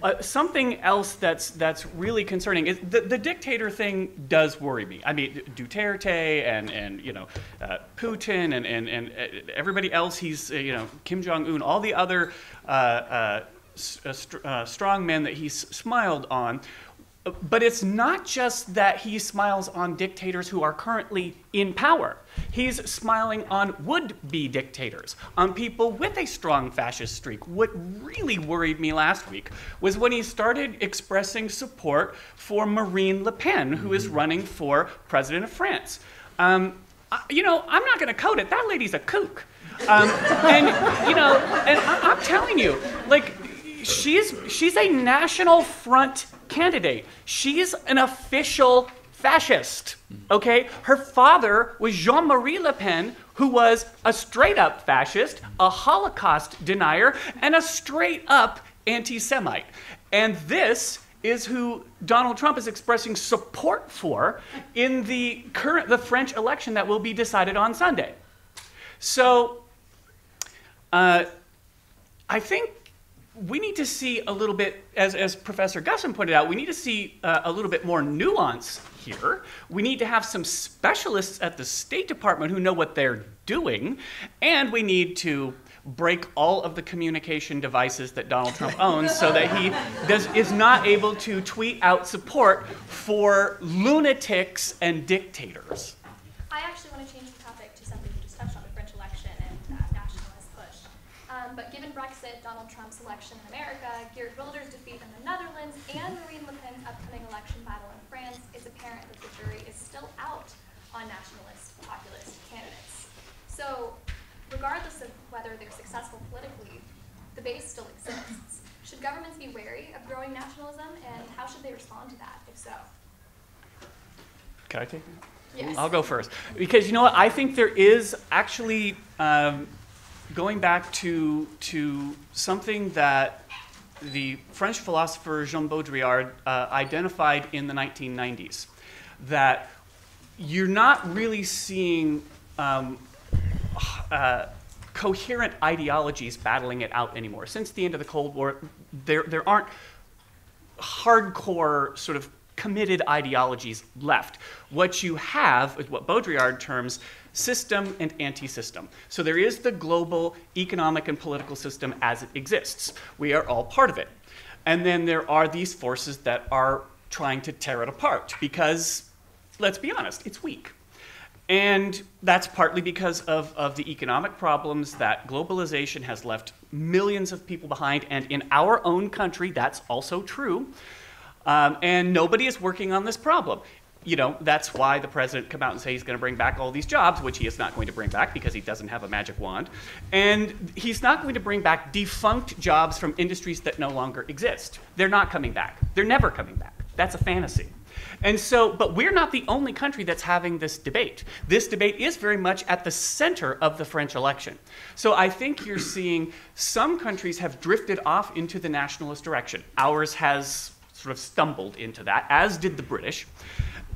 uh, something else that's that's really concerning is the, the dictator thing does worry me. I mean, Duterte and and you know, uh, Putin and and and uh, everybody else. He's uh, you know Kim Jong Un, all the other. Uh, uh, uh, uh, strong men that he's smiled on but it's not just that he smiles on dictators who are currently in power. He's smiling on would be dictators, on people with a strong fascist streak. What really worried me last week was when he started expressing support for Marine Le Pen, who is running for president of France. Um, you know, I'm not going to code it. That lady's a kook. Um, *laughs* and, you know, and I, I'm telling you, like, she's she's a national front candidate. She's an official fascist. Okay? Her father was Jean-Marie Le Pen, who was a straight up fascist, a Holocaust denier, and a straight up anti-Semite. And this is who Donald Trump is expressing support for in the current the French election that will be decided on Sunday. So uh, I think we need to see a little bit, as, as Professor Gussin pointed out, we need to see uh, a little bit more nuance here. We need to have some specialists at the State Department who know what they're doing, and we need to break all of the communication devices that Donald Trump *laughs* owns so that he does, is not able to tweet out support for lunatics and dictators. I actually want to change the topic to something you just touched on, the French election and uh, nationalist push. Um, but given Brexit, Donald Trump's election in America, Geert Wilders' defeat in the Netherlands, and Marine Le Pen's upcoming election battle in France, it's apparent that the jury is still out on nationalist populist candidates. So, regardless of whether they're successful politically, the base still exists. Should governments be wary of growing nationalism, and how should they respond to that, if so? Can I take it? Yes. I'll go first. Because you know what? I think there is actually, um, going back to, to something that the French philosopher Jean Baudrillard uh, identified in the 1990s, that you're not really seeing um, uh, coherent ideologies battling it out anymore. Since the end of the Cold War, there, there aren't hardcore sort of committed ideologies left. What you have is what Baudrillard terms system and anti-system. So there is the global economic and political system as it exists. We are all part of it. And then there are these forces that are trying to tear it apart because, let's be honest, it's weak. And that's partly because of, of the economic problems that globalization has left millions of people behind. And in our own country, that's also true. Um, and nobody is working on this problem. You know, that's why the president come out and say he's going to bring back all these jobs, which he is not going to bring back because he doesn't have a magic wand. And he's not going to bring back defunct jobs from industries that no longer exist. They're not coming back. They're never coming back. That's a fantasy. And so, but we're not the only country that's having this debate. This debate is very much at the center of the French election. So I think you're seeing some countries have drifted off into the nationalist direction. Ours has sort of stumbled into that, as did the British.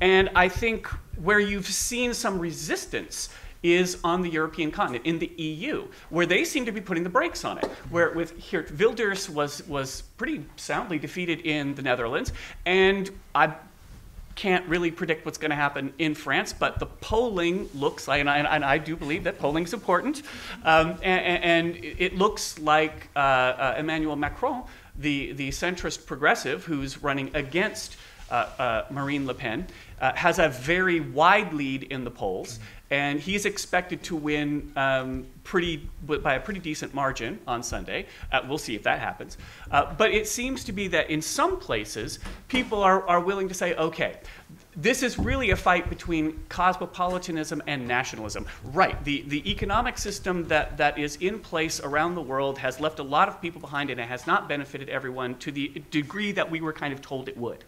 And I think where you've seen some resistance is on the European continent, in the EU, where they seem to be putting the brakes on it. Where with Geert Wilders was, was pretty soundly defeated in the Netherlands, and I can't really predict what's going to happen in France, but the polling looks like, and I, and I do believe that polling is important, um, and, and, it looks like uh, uh, Emmanuel Macron, the, the centrist progressive who's running against Marine Le Pen, uh, has a very wide lead in the polls, and he's expected to win um, pretty by a pretty decent margin on Sunday. Uh, we'll see if that happens. Uh, but it seems to be that in some places, people are, are willing to say, okay, this is really a fight between cosmopolitanism and nationalism. Right, the, the economic system that, that is in place around the world has left a lot of people behind and it has not benefited everyone to the degree that we were kind of told it would.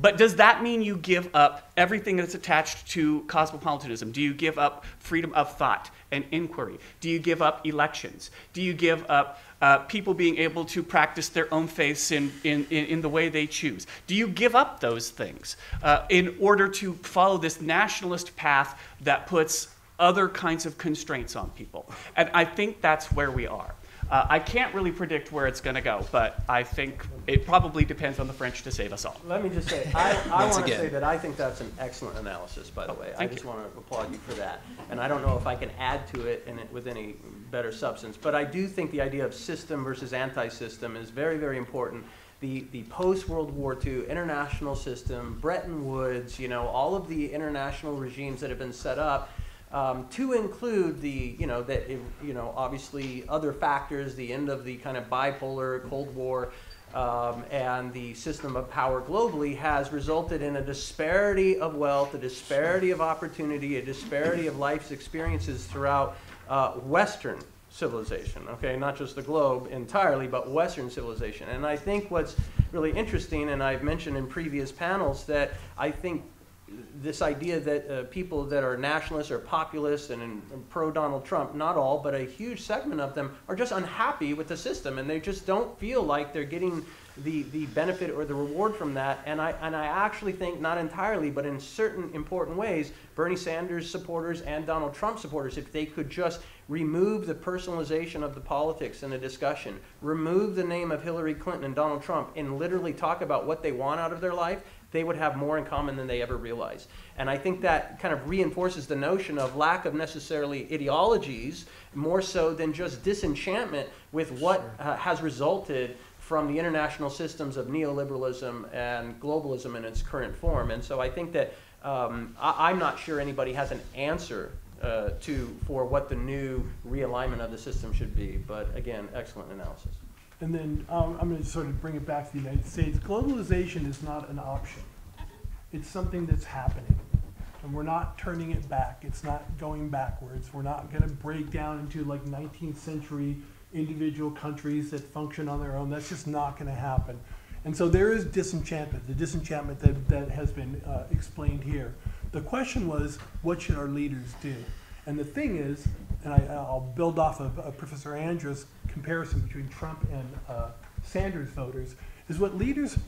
But does that mean you give up everything that's attached to cosmopolitanism? Do you give up freedom of thought and inquiry? Do you give up elections? Do you give up uh, people being able to practice their own faiths in, in, in, the way they choose? Do you give up those things uh, in order to follow this nationalist path that puts other kinds of constraints on people? And I think that's where we are. Uh, I can't really predict where it's going to go, but I think it probably depends on the French to save us all. Let me just say, *laughs* I, I want to say that I think that's an excellent analysis, by the way. I just want to applaud you for that. And I don't know if I can add to it in it with any better substance, but I do think the idea of system versus anti-system is very, very important. The, the post-World War II international system, Bretton Woods, you know, all of the international regimes that have been set up um, to include the, you know, that, you know, obviously other factors, the end of the kind of bipolar Cold War, um, and the system of power globally has resulted in a disparity of wealth, a disparity of opportunity, a disparity of life's experiences throughout uh, Western civilization, okay? Not just the globe entirely, but Western civilization. And I think what's really interesting, and I've mentioned in previous panels, that I think this idea that uh, people that are nationalists or populists and, and pro Donald Trump, not all, but a huge segment of them, are just unhappy with the system and they just don't feel like they're getting the, the benefit or the reward from that. And I, and I actually think, not entirely, but in certain important ways, Bernie Sanders supporters and Donald Trump supporters, if they could just remove the personalization of the politics in the discussion, remove the name of Hillary Clinton and Donald Trump, and literally talk about what they want out of their life, they would have more in common than they ever realize. And I think that kind of reinforces the notion of lack of necessarily ideologies, more so than just disenchantment with what uh, has resulted from the international systems of neoliberalism and globalism in its current form. And so I think that um, I, I'm not sure anybody has an answer uh, to for what the new realignment of the system should be. But again, excellent analysis. And then um, I'm going to sort of bring it back to the United States. Globalization is not an option. It's something that's happening. And we're not turning it back. It's not going backwards. We're not going to break down into like 19th century individual countries that function on their own. That's just not going to happen. And so there is disenchantment, the disenchantment that, that has been uh, explained here. The question was, what should our leaders do? And the thing is, and I, I'll build off of uh, Professor Andrews' comparison between Trump and uh, Sanders voters, is what leaders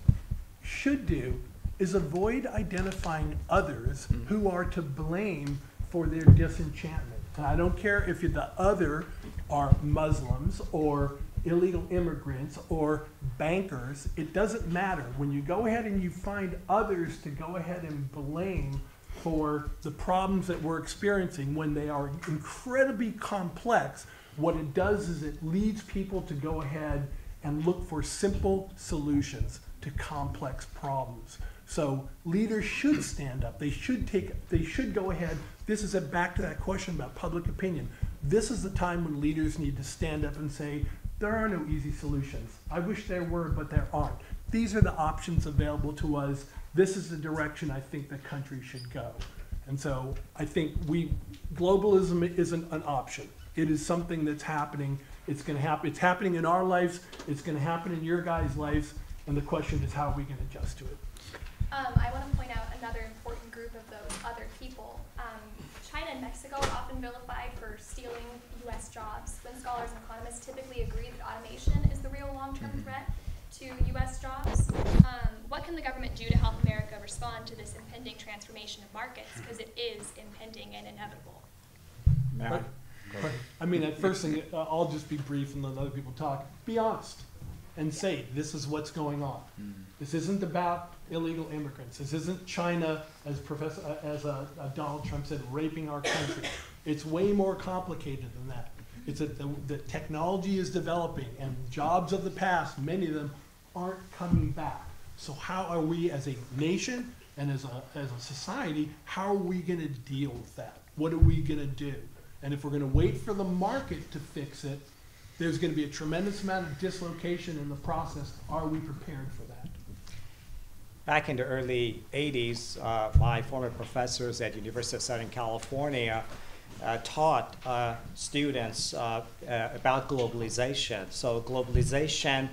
should do is avoid identifying others who are to blame for their disenchantment. And I don't care if the other are Muslims or illegal immigrants or bankers, it doesn't matter. When you go ahead and you find others to go ahead and blame for the problems that we're experiencing when they are incredibly complex, what it does is it leads people to go ahead and look for simple solutions to complex problems. So leaders should stand up. They should take. They should go ahead. This is a, back to that question about public opinion. This is the time when leaders need to stand up and say, there are no easy solutions. I wish there were, but there aren't. These are the options available to us. This is the direction I think the country should go. And so I think we, globalism isn't an option. It is something that's happening. It's going to happen. It's happening in our lives. It's going to happen in your guys' lives. And the question is, how are we going to adjust to it? Um, I want to point out another important group of those other people. Um, China and Mexico are often vilified for stealing U.S. jobs, when scholars and economists typically agree that automation is the real long-term threat to U.S. jobs. What can the government do to help America respond to this impending transformation of markets? Because it is impending and inevitable. Matt? I mean, at first thing, uh, I'll just be brief and let other people talk. Be honest and say, this is what's going on. This isn't about illegal immigrants. This isn't China, as Professor, uh, as uh, uh, Donald Trump said, raping our country. It's way more complicated than that. It's that the, the technology is developing and jobs of the past, many of them, aren't coming back. So how are we as a nation and as a, as a society, how are we gonna deal with that? What are we gonna do? And if we're gonna wait for the market to fix it, there's gonna be a tremendous amount of dislocation in the process. Are we prepared for that? Back in the early 80s, uh, my former professors at University of Southern California uh, taught uh, students uh, uh, about globalization. So globalization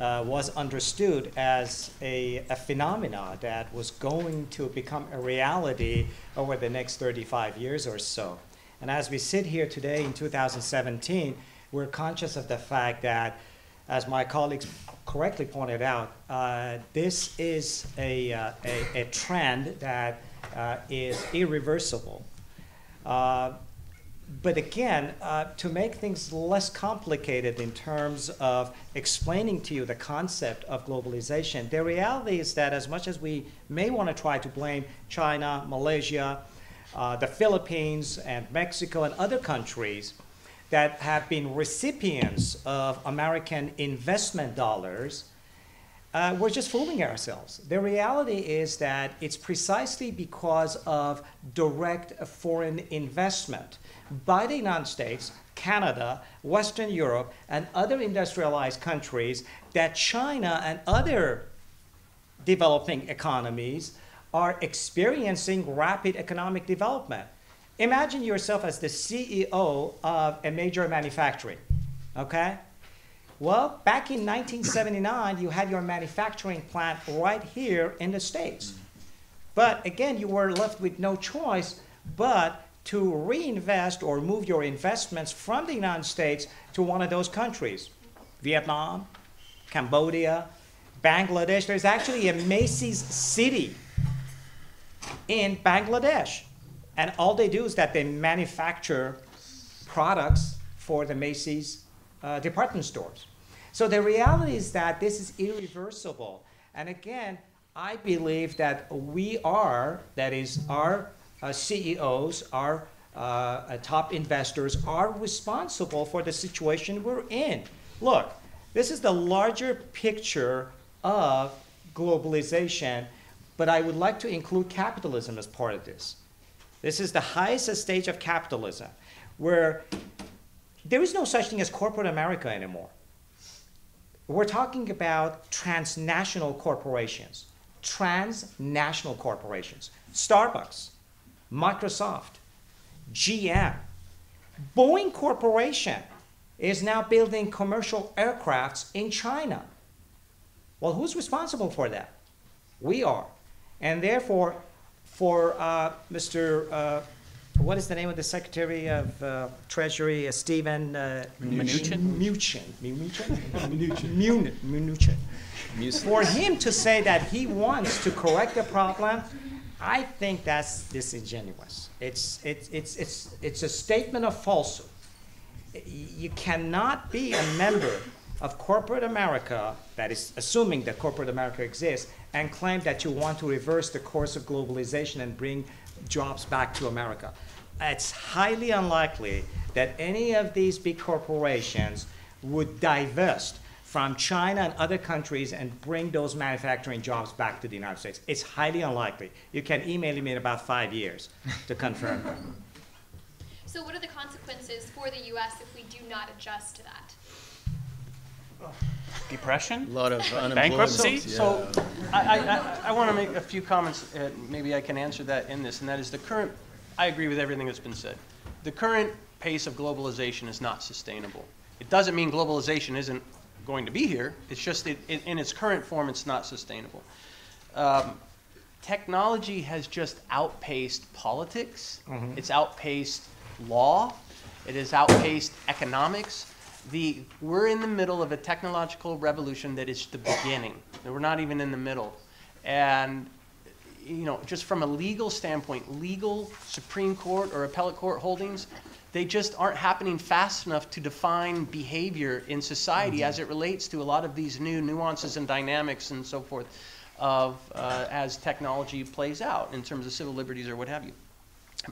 uh, was understood as a, a phenomena that was going to become a reality over the next 35 years or so. And as we sit here today in 2017, we're conscious of the fact that, as my colleagues correctly pointed out, uh, this is a, uh, a, a, trend that uh, is irreversible. But again, uh, to make things less complicated in terms of explaining to you the concept of globalization, the reality is that as much as we may want to try to blame China, Malaysia, uh, the Philippines, and Mexico, and other countries that have been recipients of American investment dollars, uh, we're just fooling ourselves. The reality is that it's precisely because of direct foreign investment by the United States, Canada, Western Europe, and other industrialized countries that China and other developing economies are experiencing rapid economic development. Imagine yourself as the CEO of a major manufacturing, okay? Well, back in 1979, you had your manufacturing plant right here in the States. But again, you were left with no choice but to reinvest or move your investments from the United States to one of those countries Vietnam, Cambodia, Bangladesh. There's actually a Macy's city in Bangladesh. And all they do is that they manufacture products for the Macy's uh, department stores. So the reality is that this is irreversible. And again, I believe that we are, that is, our uh, CEOs, our uh, uh, top investors are responsible for the situation we're in. Look, this is the larger picture of globalization, but I would like to include capitalism as part of this. This is the highest stage of capitalism, where there is no such thing as corporate America anymore. We're talking about transnational corporations, transnational corporations, Starbucks, Microsoft, GM, Boeing Corporation is now building commercial aircrafts in China. Well, who's responsible for that? We are. And therefore, for uh, Mr. Uh, what is the name of the Secretary of uh, Treasury, uh, Stephen uh, Mnuchin? Mnuchin. Mnuchin? Mnuchin. Mnuchin. Mucilus. For him to say that he wants to correct the problem, I think that's disingenuous. It's, it's, it's, it's, it's a statement of falsehood. You cannot be a member of corporate America, that is assuming that corporate America exists, and claim that you want to reverse the course of globalization and bring jobs back to America. It's highly unlikely that any of these big corporations would divest from China and other countries and bring those manufacturing jobs back to the United States. It's highly unlikely. You can email me in about five years to confirm that. *laughs* So what are the consequences for the US if we do not adjust to that? *sighs* Depression? A lot of *laughs* unemployment. Bankruptcy? Yeah. So, I, I, I, I want to make a few comments, uh, maybe I can answer that in this, and that is the current, I agree with everything that's been said. The current pace of globalization is not sustainable. It doesn't mean globalization isn't going to be here, it's just that in, in its current form, it's not sustainable. Um, technology has just outpaced politics, it's outpaced law, it has outpaced economics. The, we're in the middle of a technological revolution that is the beginning. We're not even in the middle. And, you know, just from a legal standpoint, legal Supreme Court or appellate court holdings, they just aren't happening fast enough to define behavior in society as it relates to a lot of these new nuances and dynamics and so forth of uh, as technology plays out in terms of civil liberties or what have you.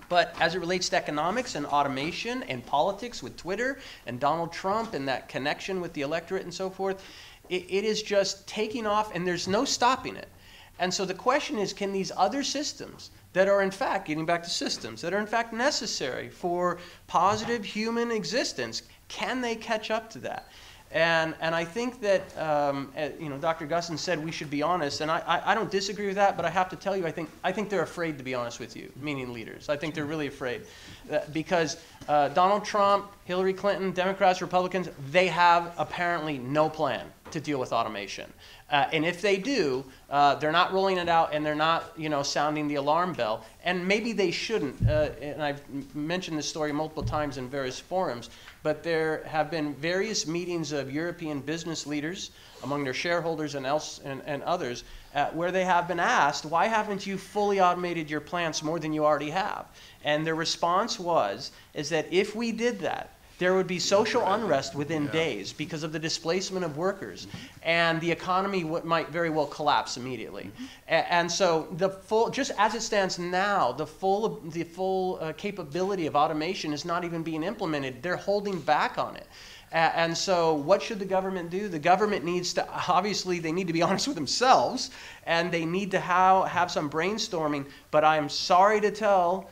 But as it relates to economics and automation and politics with Twitter and Donald Trump and that connection with the electorate and so forth, it, it is just taking off and there's no stopping it. And so the question is can these other systems that are in fact, getting back to systems, that are in fact necessary for positive human existence, can they catch up to that? And, and I think that, um, uh, you know, Dr. Gussin said we should be honest, and I, I, I don't disagree with that, but I have to tell you, I think, I think they're afraid to be honest with you, meaning leaders. I think they're really afraid. Uh, because uh, Donald Trump, Hillary Clinton, Democrats, Republicans, they have apparently no plan to deal with automation. Uh, and if they do, uh, they're not rolling it out and they're not, you know, sounding the alarm bell. And maybe they shouldn't. Uh, and I've mentioned this story multiple times in various forums. But there have been various meetings of European business leaders among their shareholders and, else, and, and others uh, where they have been asked, why haven't you fully automated your plants more than you already have? And their response was, is that if we did that, there would be social unrest within days because of the displacement of workers, and the economy might very well collapse immediately. A- and so, the full, just as it stands now, the full, the full uh, capability of automation is not even being implemented. They're holding back on it. And so, what should the government do? The government needs to, obviously, they need to be *laughs* honest with themselves and they need to have, have some brainstorming. But I am sorry to tell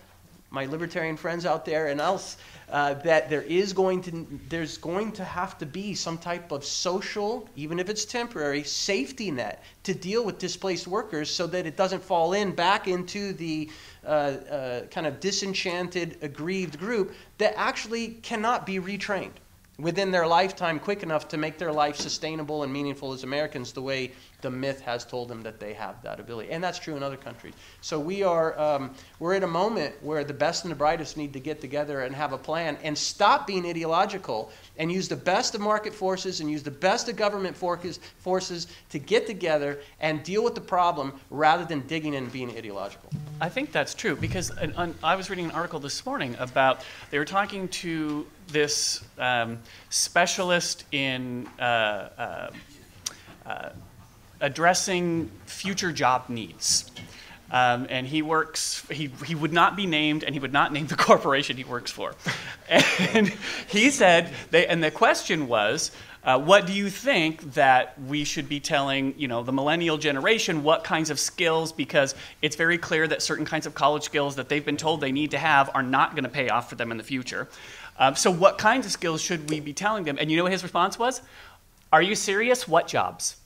my libertarian friends out there and else uh, that there is going to there's going to have to be some type of social even if it's temporary safety net to deal with displaced workers so that it doesn't fall in back into the uh, uh, kind of disenchanted aggrieved group that actually cannot be retrained within their lifetime quick enough to make their life sustainable and meaningful as Americans the way the myth has told them that they have that ability. And that's true in other countries. So we are, um, we're at a moment where the best and the brightest need to get together and have a plan and stop being ideological and use the best of market forces and use the best of government forces, forces to get together and deal with the problem rather than digging in and being ideological. I think that's true because an, an, I was reading an article this morning about they were talking to this um, specialist in uh, uh, uh, addressing future job needs. Um, and he works, he, he would not be named, and he would not name the *laughs* corporation he works for. And he said, they, and the question was, uh, what do you think that we should be telling, you know, the millennial generation? What kinds of skills? Because it's very clear that certain kinds of college skills that they've been told they need to have are not going to pay off for them in the future. Um, so, what kinds of skills should we be telling them? And you know what his response was? Are you serious? What jobs?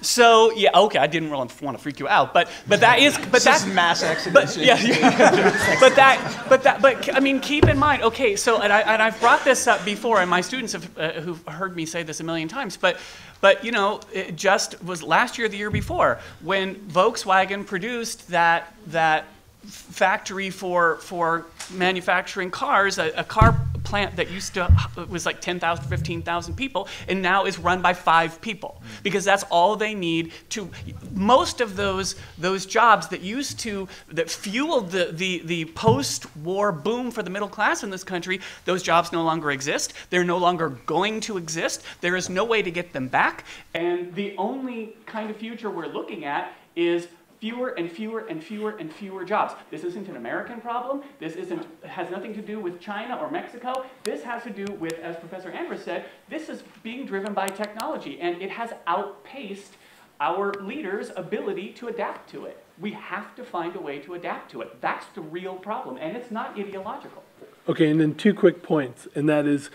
So yeah, okay, I didn't really want to freak you out, but but that is but that's mass but yeah, yeah. *laughs* but that but that but I mean keep in mind okay so and I and I've brought this up before and my students have uh, who've heard me say this a million times but but you know it just was last year the year before when Volkswagen produced that that factory for for manufacturing cars a, a car plant that used to uh, was like 10,000 15,000 people and now is run by 5 people because that's all they need to most of those those jobs that used to that fueled the the, the post-war boom for the middle class in this country those jobs no longer exist. They're no longer going to exist. There is no way to get them back. And the only kind of future we're looking at is fewer and fewer and fewer and fewer jobs. This isn't an American problem. This isn't has nothing to do with China or Mexico. This has to do with, as Professor Andrus said, this is being driven by technology, and it has outpaced our leaders' ability to adapt to it. We have to find a way to adapt to it. That's the real problem, and it's not ideological. Okay, and then two quick points, and that is,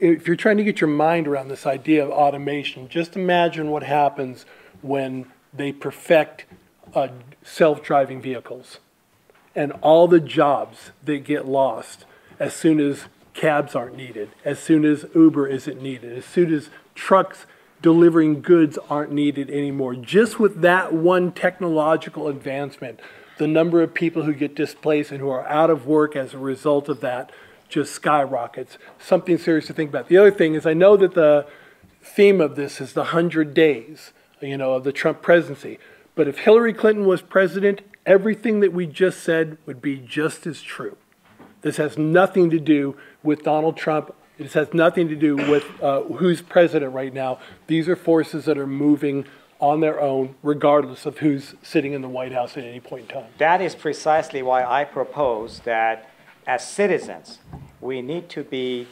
if you're trying to get your mind around this idea of automation, just imagine what happens when they perfect uh, self-driving vehicles and all the jobs that get lost as soon as cabs aren't needed, as soon as Uber isn't needed, as soon as trucks delivering goods aren't needed anymore. Just with that one technological advancement, the number of people who get displaced and who are out of work as a result of that just skyrockets. Something serious to think about. The other thing is, I know that the theme of this is the 100 days, you know, of the Trump presidency. But if Hillary Clinton was president, everything that we just said would be just as true. This has nothing to do with Donald Trump. This has nothing to do with uh, who's president right now. These are forces that are moving on their own, regardless of who's sitting in the White House at any point in time. That is precisely why I propose that as citizens, we need to be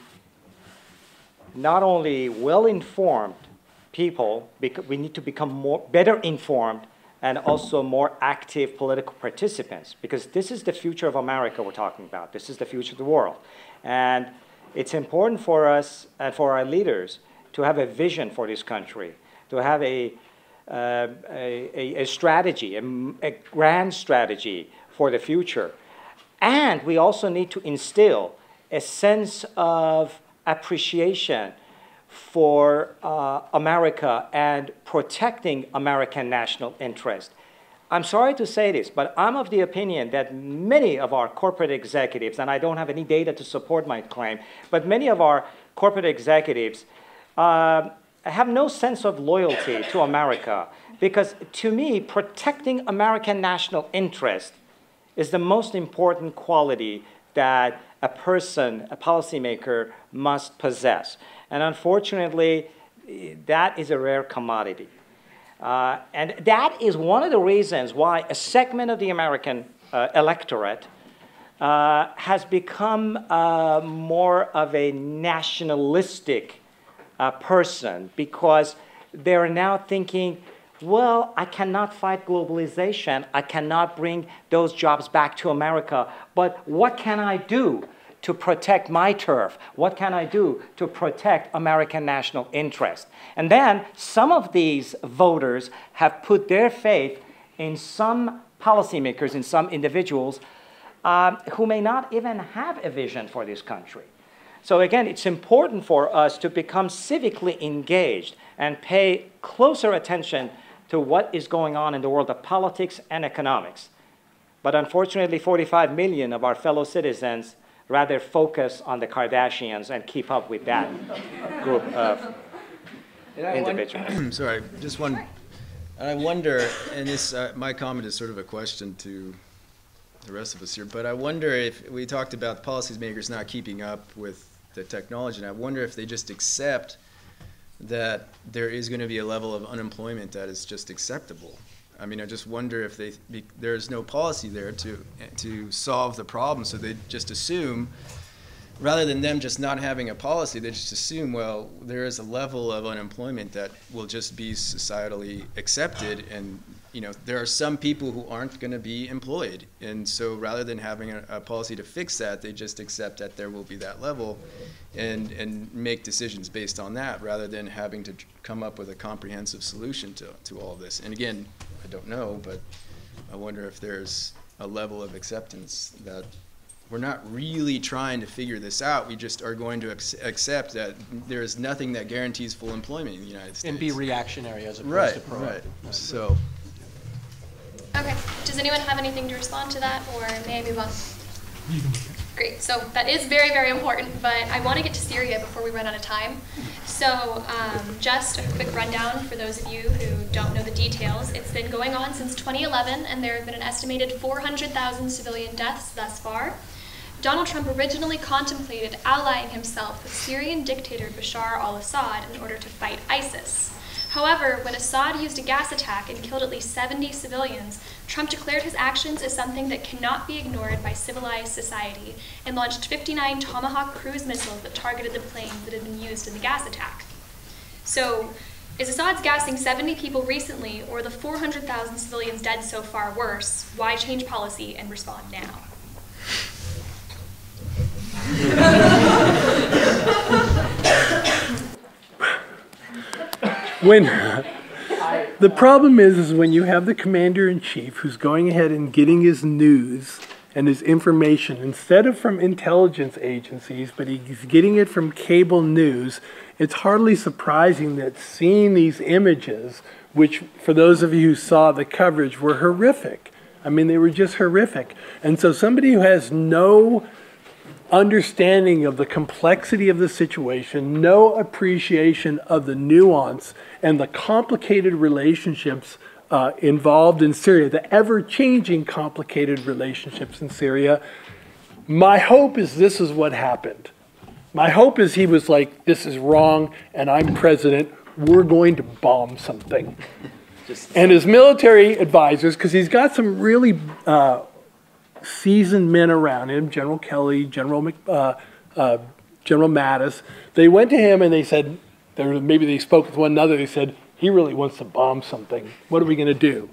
not only well informed people, we need to become more better informed and also more active political participants because this is the future of America we're talking about. This is the future of the world. And it's important for us and for our leaders to have a vision for this country, to have a, uh, a, a, strategy, a, a grand strategy for the future. And we also need to instill a sense of appreciation for uh, America and protecting American national interest. I'm sorry to say this, but I'm of the opinion that many of our corporate executives, and I don't have any data to support my claim, but many of our corporate executives uh, have no sense of loyalty to America because to me, protecting American national interest is the most important quality that a person, a policymaker, must possess. And unfortunately, that is a rare commodity. Uh, and that is one of the reasons why a segment of the American uh, electorate uh, has become uh, more of a nationalistic uh, person because they're now thinking, well, I cannot fight globalization. I cannot bring those jobs back to America. But what can I do? To protect my turf? What can I do to protect American national interest? And then some of these voters have put their faith in some policymakers, in some individuals um, who may not even have a vision for this country. So again, it's important for us to become civically engaged and pay closer attention to what is going on in the world of politics and economics. But unfortunately, 45 million of our fellow citizens rather focus on the Kardashians and keep up with that group of individuals. *clears throat* sorry, just one. And I wonder, and this, uh, my comment is sort of a question to the rest of us here, but I wonder if we talked about policymakers not keeping up with the technology, and I wonder if they just accept that there is going to be a level of unemployment that is just acceptable. I mean, I just wonder if they, be- there's no policy there to, to solve the problem, so they just assume, rather than them just not having a policy, they just assume, well, there is a level of unemployment that will just be societally accepted, and, you know, there are some people who aren't gonna be employed. And so rather than having a, a policy to fix that, they just accept that there will be that level and, and make decisions based on that, rather than having to come up with a comprehensive solution to, to all this. And again, I don't know, but I wonder if there's a level of acceptance that we're not really trying to figure this out. We just are going to accept that there is nothing that guarantees full employment in the United States. And be reactionary as opposed Right, to right. proactive. So, Okay, does anyone have anything to respond to that, or may I move on? So that is very, very important, but I want to get to Syria before we run out of time. So, um, just a quick rundown for those of you who don't know the details. It's been going on since 2011, and there have been an estimated 400,000 civilian deaths thus far. Donald Trump originally contemplated allying himself with Syrian dictator Bashar al Assad in order to fight ISIS. However, when Assad used a gas attack and killed at least 70 civilians, Trump declared his actions as something that cannot be ignored by civilized society and launched 59 Tomahawk cruise missiles that targeted the planes that had been used in the gas attack. So, is Assad's gassing 70 people recently or the 400,000 civilians dead so far worse? Why change policy and respond now? *laughs* When, *laughs* the problem is, is when you have the commander in chief who's going ahead and getting his news and his information instead of from intelligence agencies, but he's getting it from cable news, it's hardly surprising that seeing these images, which for those of you who saw the coverage were horrific. I mean, they were just horrific. And so somebody who has no understanding of the complexity of the situation, no appreciation of the nuance and the complicated relationships uh, involved in Syria, the ever changing complicated relationships in Syria. My hope is this is what happened. My hope is he was like, this is wrong, and I'm president. We're going to bomb something. And his military advisors, because he's got some really uh, seasoned men around him, General Kelly, General Mc, uh, uh, General Mattis. They went to him and they said, were- maybe they spoke with one another. They said, he really wants to bomb something. What are we going to do?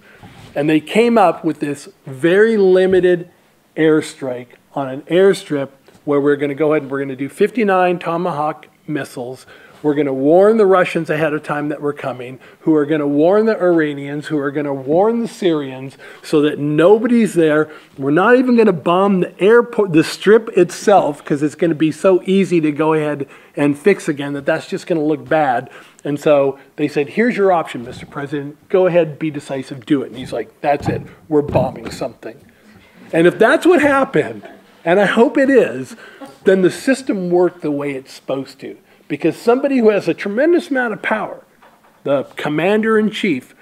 And they came up with this very limited airstrike on an airstrip where we're going to go ahead and we're going to do 59 Tomahawk missiles. We're going to warn the Russians ahead of time that we're coming, who are going to warn the Iranians, who are going to warn the Syrians, so that nobody's there. We're not even going to bomb the airport, the strip itself, because it's going to be so easy to go ahead and fix again that that's just going to look bad. And so they said, "Here's your option, Mr. President. Go ahead, be decisive, do it." And he's like, "That's it. We're bombing something." And if that's what happened, and I hope it is, then the system worked the way it's supposed to. Because somebody who has a tremendous amount of power, the commander in chief,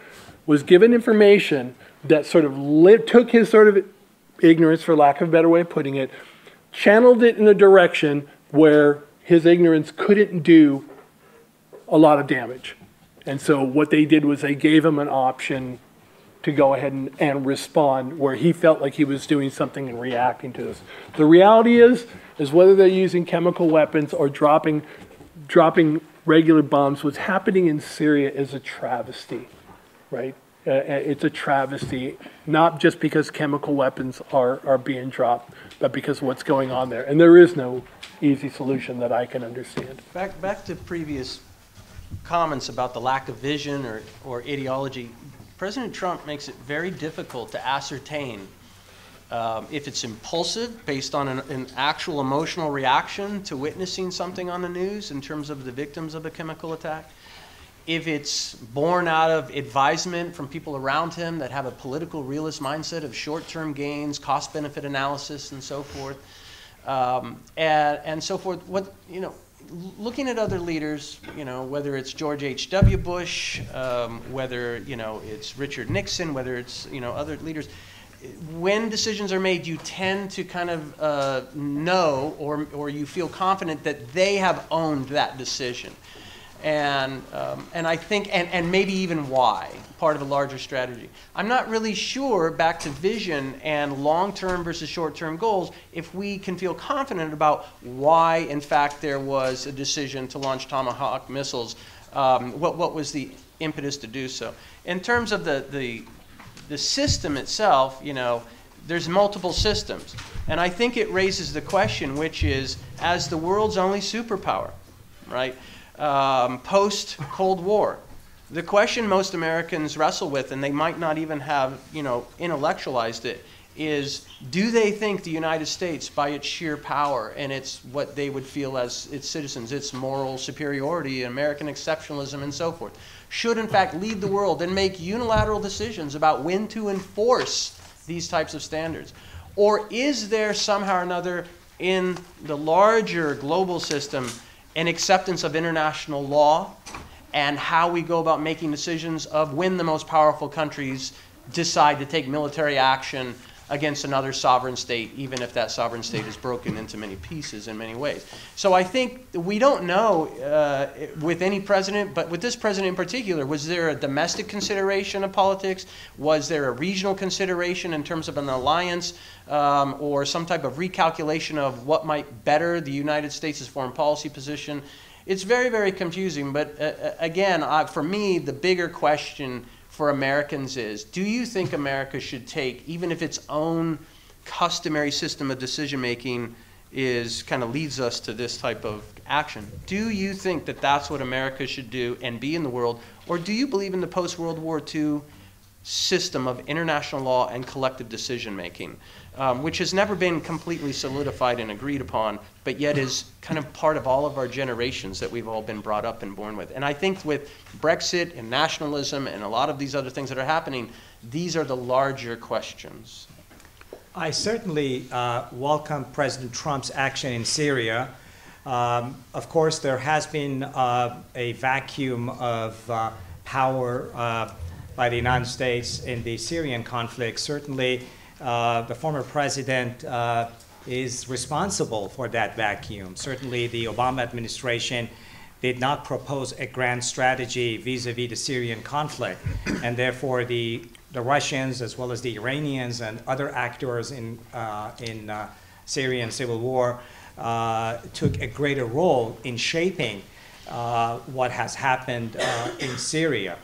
was given information that sort of took his sort of ignorance, for lack of a better way of putting it, channeled it in a direction where his ignorance couldn't do a lot of damage. And so what they did was they gave him an option to go ahead and, and respond where he felt like he was doing something and reacting to this. The reality is, is whether they're using chemical weapons or dropping, dropping regular bombs, what's happening in Syria is a travesty, right? Uh, uh, it's a travesty, not just because chemical weapons are, are being dropped, but because of what's going on there. And there is no easy solution that I can understand. Back, back to previous comments about the lack of vision or, or ideology. President Trump makes it very difficult to ascertain um, if it's impulsive, based on an, an actual emotional reaction to witnessing something on the news in terms of the victims of a chemical attack, if it's born out of advisement from people around him that have a political realist mindset of short-term gains, cost-benefit analysis, and so forth, um, and, and so forth. What you know, looking at other leaders, you know, whether it's George H. W. Bush, um, whether you know it's Richard Nixon, whether it's you know other leaders. When decisions are made, you tend to kind of uh, know, or or you feel confident that they have owned that decision. And, um, and I think, and, and maybe even why, part of a larger strategy. I'm not really sure, back to vision and long-term versus short-term goals, if we can feel confident about why, in fact, there was a decision to launch Tomahawk missiles. Um, what, what was the impetus to do so? In terms of the, the, the system itself, you know, there's multiple systems. And I think it raises the question, which is, as the world's only superpower, right, um, post Cold War, the question most Americans wrestle with, and they might not even have, you know, intellectualized it, is do they think the United States, by its sheer power and its what they would feel as its citizens, its moral superiority, American exceptionalism, and so forth, should in fact lead the world and make unilateral decisions about when to enforce these types of standards? Or is there somehow or another in the larger global system an acceptance of international law and how we go about making decisions of when the most powerful countries decide to take military action against another sovereign state, even if that sovereign state is broken into many pieces in many ways. So I think we don't know uh, with any president, but with this president in particular, was there a domestic consideration of politics? Was there a regional consideration in terms of an alliance um, or some type of recalculation of what might better the United States' foreign policy position? It's very, very confusing, but uh, uh again, uh, for me, the bigger question for Americans is do you think America should take, even if its own customary system of decision making is kind of leads us to this type of action, do you think that that's what America should do and be in the world? Or do you believe in the post World War II system of international law and collective decision making? Um, which has never been completely solidified and agreed upon, but yet is kind of part of all of our generations that we've all been brought up and born with. And I think with Brexit and nationalism and a lot of these other things that are happening, these are the larger questions. I certainly uh, welcome President Trump's action in Syria. Um, of course, there has been uh, a vacuum of uh, power uh, by the United States in the Syrian conflict. Certainly, the former president uh, is responsible for that vacuum. Certainly, the Obama administration did not propose a grand strategy vis-a-vis the Syrian conflict, and therefore the the Russians as well as the Iranians and other actors in uh, in uh, Syrian civil war uh, took a greater role in shaping uh, what has happened in Syria.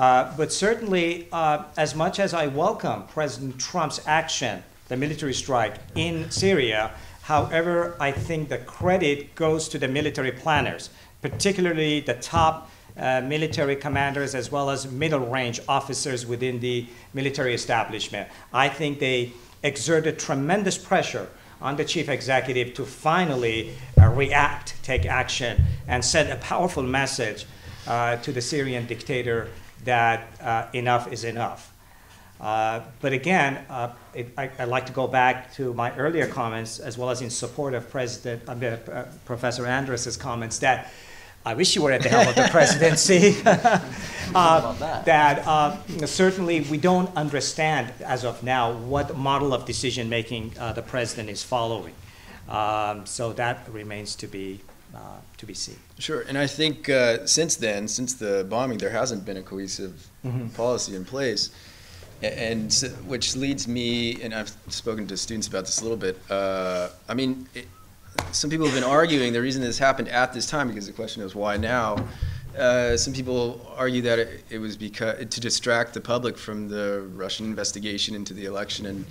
Uh, but certainly, uh, as much as I welcome President Trump's action, the military strike in Syria, however, I think the credit goes to the military planners, particularly the top uh, military commanders as well as middle range officers within the military establishment. I think they exerted tremendous pressure on the chief executive to finally uh, react, take action, and send a powerful message uh, to the Syrian dictator that uh, enough is enough. Uh, but again, uh, it, I, would like to go back to my earlier comments, as well as in support of President uh, uh, Professor Andrus's comments that I wish you were at the helm of the *laughs* presidency. *laughs* Uh, that, that certainly we don't understand as of now what model of decision making the president is following. Um, so that remains to be uh, to be seen. Sure, and I think uh, since then, since the bombing, there hasn't been a cohesive mm-hmm. policy in place, and so, which leads me, and I've spoken to students about this a little bit. Uh, I mean, it, some people have been arguing the reason this happened at this time because the question is why now. Uh, some people argue that it, it was because to distract the public from the Russian investigation into the election and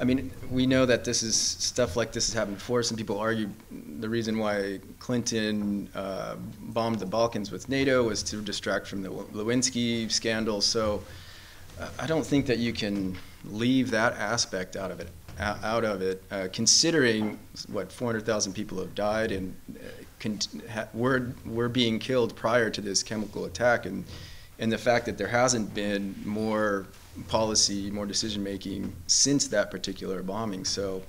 I mean, we know that this is stuff like this has happened before. Some people argue the reason why Clinton uh, bombed the Balkans with NATO was to distract from the Lewinsky scandal. So uh, I don't think that you can leave that aspect out of it. Out of it, uh, considering what 400,000 people have died and uh, were were being killed prior to this chemical attack, and and the fact that there hasn't been more policy, more decision making since that particular bombing. So,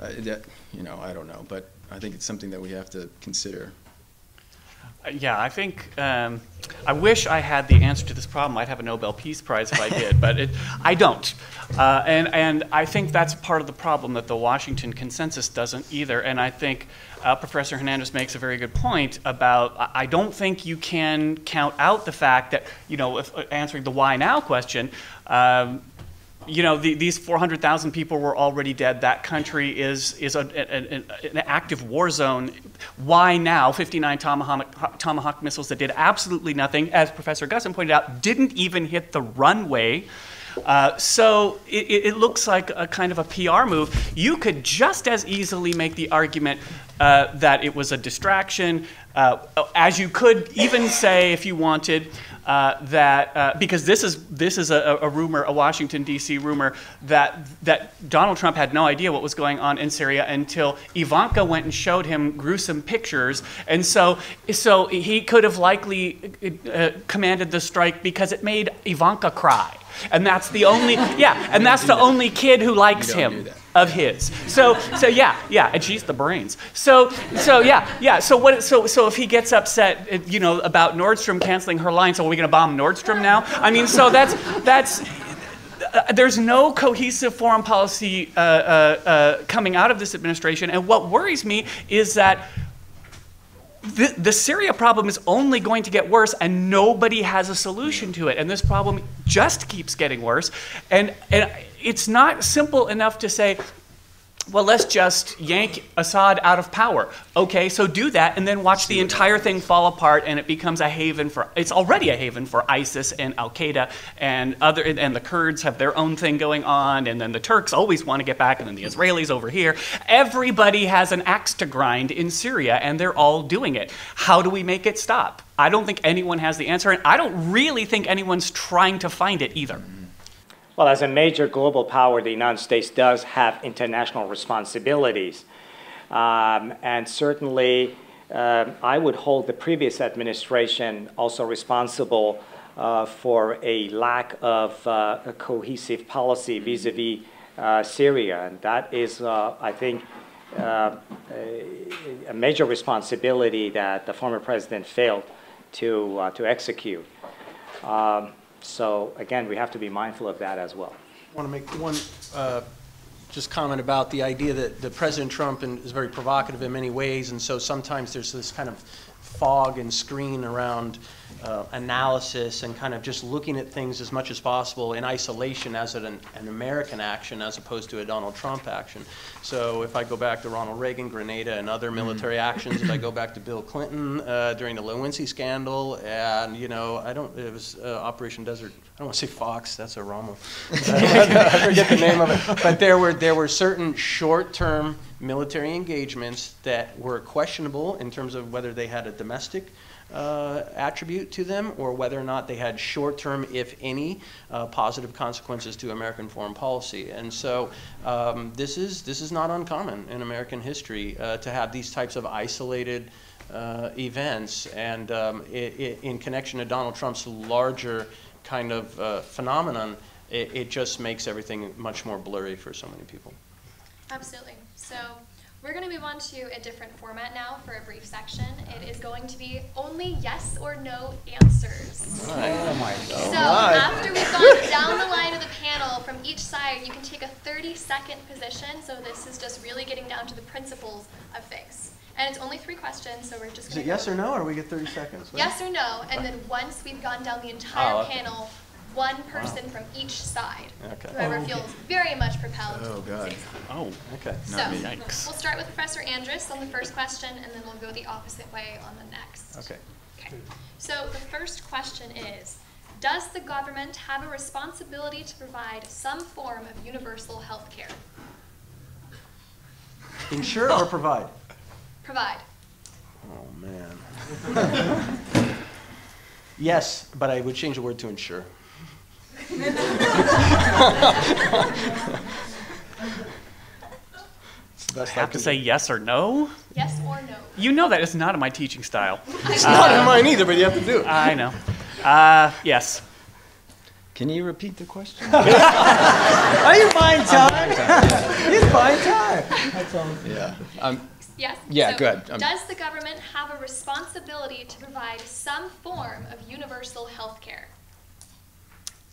uh, that you know, I don't know, but I think it's something that we have to consider. Uh, Yeah, I think, um, I wish I had the answer to this problem. I'd have a Nobel Peace Prize if I did, but it, I don't. Uh, and, and I think that's part of the problem that the Washington consensus doesn't either. And I think uh, Professor Hernandez makes a very good point about I don't think you can count out the fact that, you know, if, uh, answering the why now question, um, you know, the, these 400,000 people were already dead. That country is, is a, an, an active war zone. Why now? 59 Tomahawk, Tomahawk missiles that did absolutely nothing, as Professor Gussin pointed out, didn't even hit the runway. Uh, so it it looks like a kind of a PR move. You could just as easily make the argument uh, that it was a distraction, uh, as you could even say, if you wanted, uh, that uh, because this is this is a, a rumor, a Washington D.C. rumor that that Donald Trump had no idea what was going on in Syria until Ivanka went and showed him gruesome pictures, and so so he could have likely uh, commanded the strike because it made Ivanka cry, and that's the only yeah, and that's the only kid who likes You don't do him of his. So so yeah, yeah, and she's the brains. So so yeah, yeah. So what so so if he gets upset, you know, about Nordstrom canceling her line, so are we going to bomb Nordstrom now? I mean, so that's that's uh, there's no cohesive foreign policy uh, uh, uh, coming out of this administration, and what worries me is that the, the Syria problem is only going to get worse, and nobody has a solution to it. And this problem just keeps getting worse. And, and it's not simple enough to say, well, let's just yank Assad out of power. Okay, so do that, and then watch the entire thing fall apart, and it becomes a haven for. It's already a haven for ISIS and Al Qaeda and other, and the Kurds have their own thing going on, and then the Turks always want to get back, and then the Israelis over here. Everybody has an axe to grind in Syria, and they're all doing it. How do we make it stop? I don't think anyone has the answer, and I don't really think anyone's trying to find it either. Well, as a major global power, the United States does have international responsibilities. Um, and certainly, um, I would hold the previous administration also responsible uh, for a lack of uh, a cohesive policy vis a vis uh, Syria. And that is, uh, I think, uh, a, major responsibility that the former president failed to, uh, to execute. Um, so again, we have to be mindful of that as well. I want to make one uh, just comment about the idea that, that President Trump is very provocative in many ways, and so sometimes there's this kind of fog and screen around uh, analysis and kind of just looking at things as much as possible in isolation as an, an American action as opposed to a Donald Trump action. So if I go back to Ronald Reagan, Grenada, and other military actions, if I go back to Bill Clinton uh, during the Lewinsky scandal, and, you know, I don't, it was uh, Operation Desert, I don't want to say Fox, that's a Rommel. *laughs* I forget the name of it. But there were, there were certain short-term military engagements that were questionable in terms of whether they had a domestic uh, attribute to them or whether or not they had short-term, if any, uh, positive consequences to American foreign policy. And so um, this is this is not uncommon in American history uh, to have these types of isolated uh, events. And um, i i in connection to Donald Trump's larger kind of uh, phenomenon, it, it just makes everything much more blurry for so many people. Absolutely. So we're going to move on to a different format now for a brief section. It is going to be only yes or no answers. Oh my God. So after we've gone *laughs* down the line of the panel from each side, you can take a 30 second position. So this is just really getting down to the principles of things. And it's only three questions, so we're just Is it yes or no, or we get 30 seconds? Yes or no, and then once we've gone down the entire Oh, okay. panel, one person from each side. Okay. Whoever Oh, okay. feels very much propelled Oh, to God. Oh, Okay. So, Not me. Yikes. we'll start with Professor Andrus on the first question, and then we'll go the opposite way on the next. Okay. Okay. So the first question is, does the government have a responsibility to provide some form of universal health care? Insure or provide? Provide. Oh, man. *laughs* Yes, but I would change the word to insure. It's the I have to say yes or no? Yes or no? You know that is not in my teaching style. *laughs* It's not in mine either, but you have to do it. I know. Uh, yes. Can you repeat the question? *laughs* Are you buying time? *laughs* He's buying time. yeah. Um, Yes? Yeah, So, good. Um, Does the government have a responsibility to provide some form of universal health care?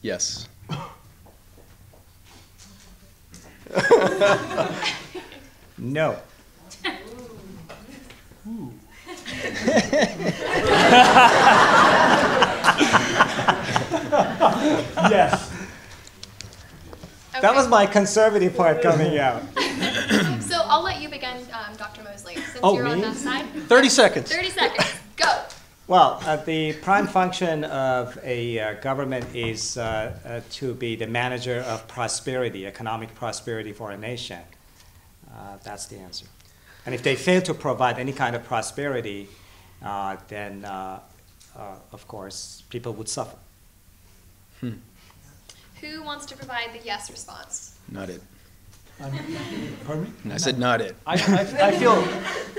Yes. No. *laughs* Yes. That was my conservative part coming *laughs* out. So I'll let you begin, um, Dr. Mosley, since Oh, you're on me? that side. 30 seconds. 30 seconds, go. Well, uh, the prime function of a uh, government is uh, uh, to be the manager of prosperity, economic prosperity for a nation. Uh, that's the answer. And if they fail to provide any kind of prosperity, uh, then, uh, uh, of course, people would suffer. Who wants to provide the yes response? Not it. I'm- Pardon me? And I said not it. I, I, I feel,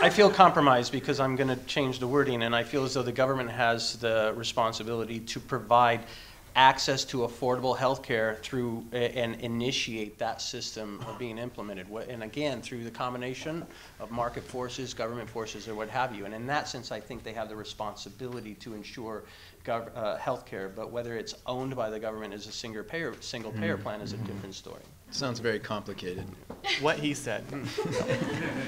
I feel compromised because I'm going to change the wording, and I feel as though the government has the responsibility to provide access to affordable health care through, and initiate that system of being implemented. And again, through the combination of market forces, government forces, or what have you. And in that sense, I think they have the responsibility to ensure gov, uh, healthcare, but whether it's owned by the government as a single payer, single payer plan is a different story. Sounds very complicated. What he said. Hmm.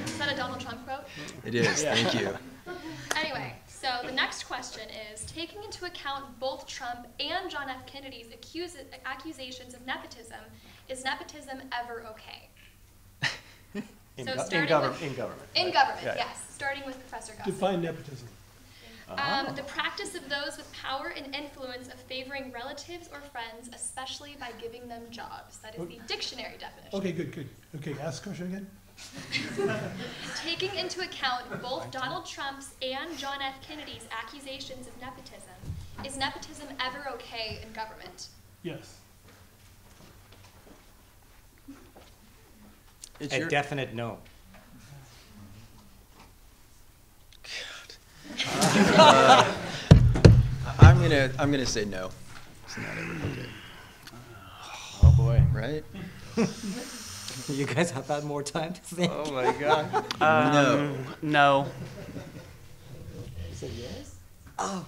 Is that a Donald Trump quote? It is, thank you. *laughs* Anyway, so the next question is, taking into account both Trump and John F. Kennedy's accuse- accusations of nepotism, is nepotism ever okay? *laughs* In So gov- in starting with- In government. In right. government, Yeah, yeah. yes, starting with Professor Gossett. Define nepotism. Um, the practice of those with power and influence of favoring relatives or friends, especially by giving them jobs. That is the dictionary definition. Okay, good, good. Okay, ask the question again. *laughs* Taking into account both Donald Trump's and John F. Kennedy's accusations of nepotism, is nepotism ever okay in government? Yes. It's A definite no. I'm gonna, I'm gonna say no. It's not ever okay, Oh, boy. right? *laughs* You guys have had more time to think. Oh, my God. *laughs* Um, no. Oh,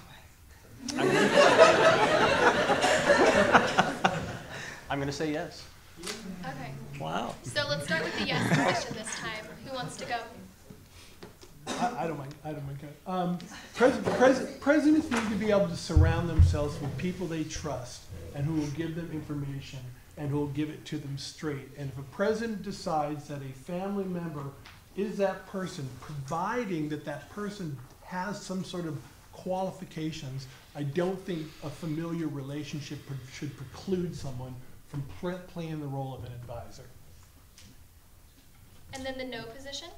I'm going *laughs* to say yes. Okay, wow. so let's start with the yes question this time. Who wants to go? I, I don't mind, I don't mind. Um, pres- pres- presidents need to be able to surround themselves with people they trust and who will give them information and who will give it to them straight. And if a president decides that a family member is that person, providing that that person has some sort of qualifications, I don't think a familiar relationship pre- should preclude someone from pl- playing the role of an advisor. And then the no position?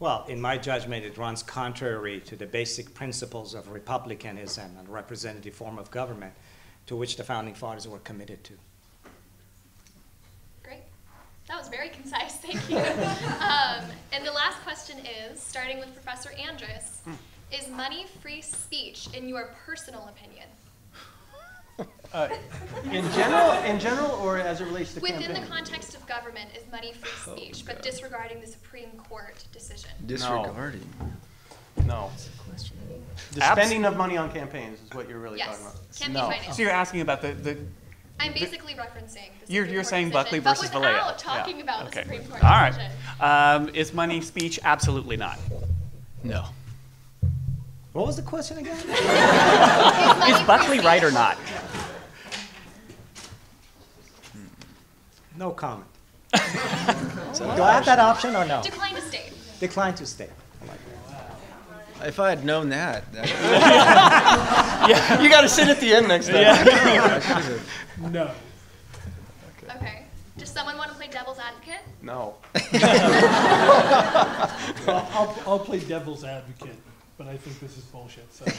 Well, in my judgment, it runs contrary to the basic principles of republicanism and representative form of government to which the founding fathers were committed to. Great. That was very concise, thank you. *laughs* Um, and the last question is, starting with Professor Andrus, is money free speech in your personal opinion? Uh, In general, in general, or as it relates to Within the context of government is money free speech, but disregarding the Supreme Court decision. Disregarding. No. The Abs- spending of money on campaigns is what you're really Yes, talking about. campaign No. finance. So you're asking about the, the I'm basically referencing the you're, Supreme you're Court saying decision, Buckley but versus Valeo. without Yeah. talking about the Supreme Court All right. decision. Um, is money speech? Absolutely not. No. What was the question again? *laughs* Is Buckley right or not? No comment. *laughs* Do I have that option or no? Decline to state. Decline to state. If I had known that, that *laughs* Yeah, you got to sit at the end next time. I should have. No. Okay. Does someone want to play devil's advocate? No. Well, I'll, I'll play devil's advocate, but I think this is bullshit, so. *laughs*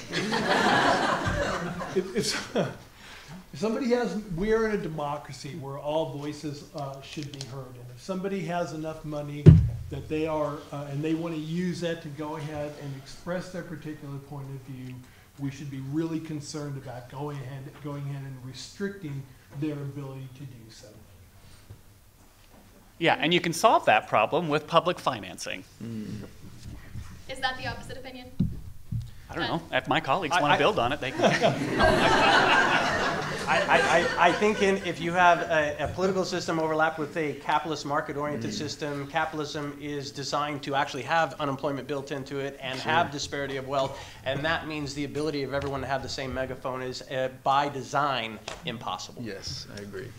If, if, *laughs* if somebody has, we're in a democracy where all voices, uh, should be heard. And if somebody has enough money that they are, uh, and they want to use that to go ahead and express their particular point of view, we should be really concerned about going ahead, going ahead and restricting their ability to do so. Yeah, and you can solve that problem with public financing. Is that the opposite opinion? I don't know. If my colleagues I- want I- to build on it, they can. *laughs* *laughs* I, I, I I think in, if you have a, a political system overlap with a capitalist market-oriented system, capitalism is designed to actually have unemployment built into it and have disparity of wealth, and that means the ability of everyone to have the same megaphone is, uh, by design, impossible. Yes, I agree.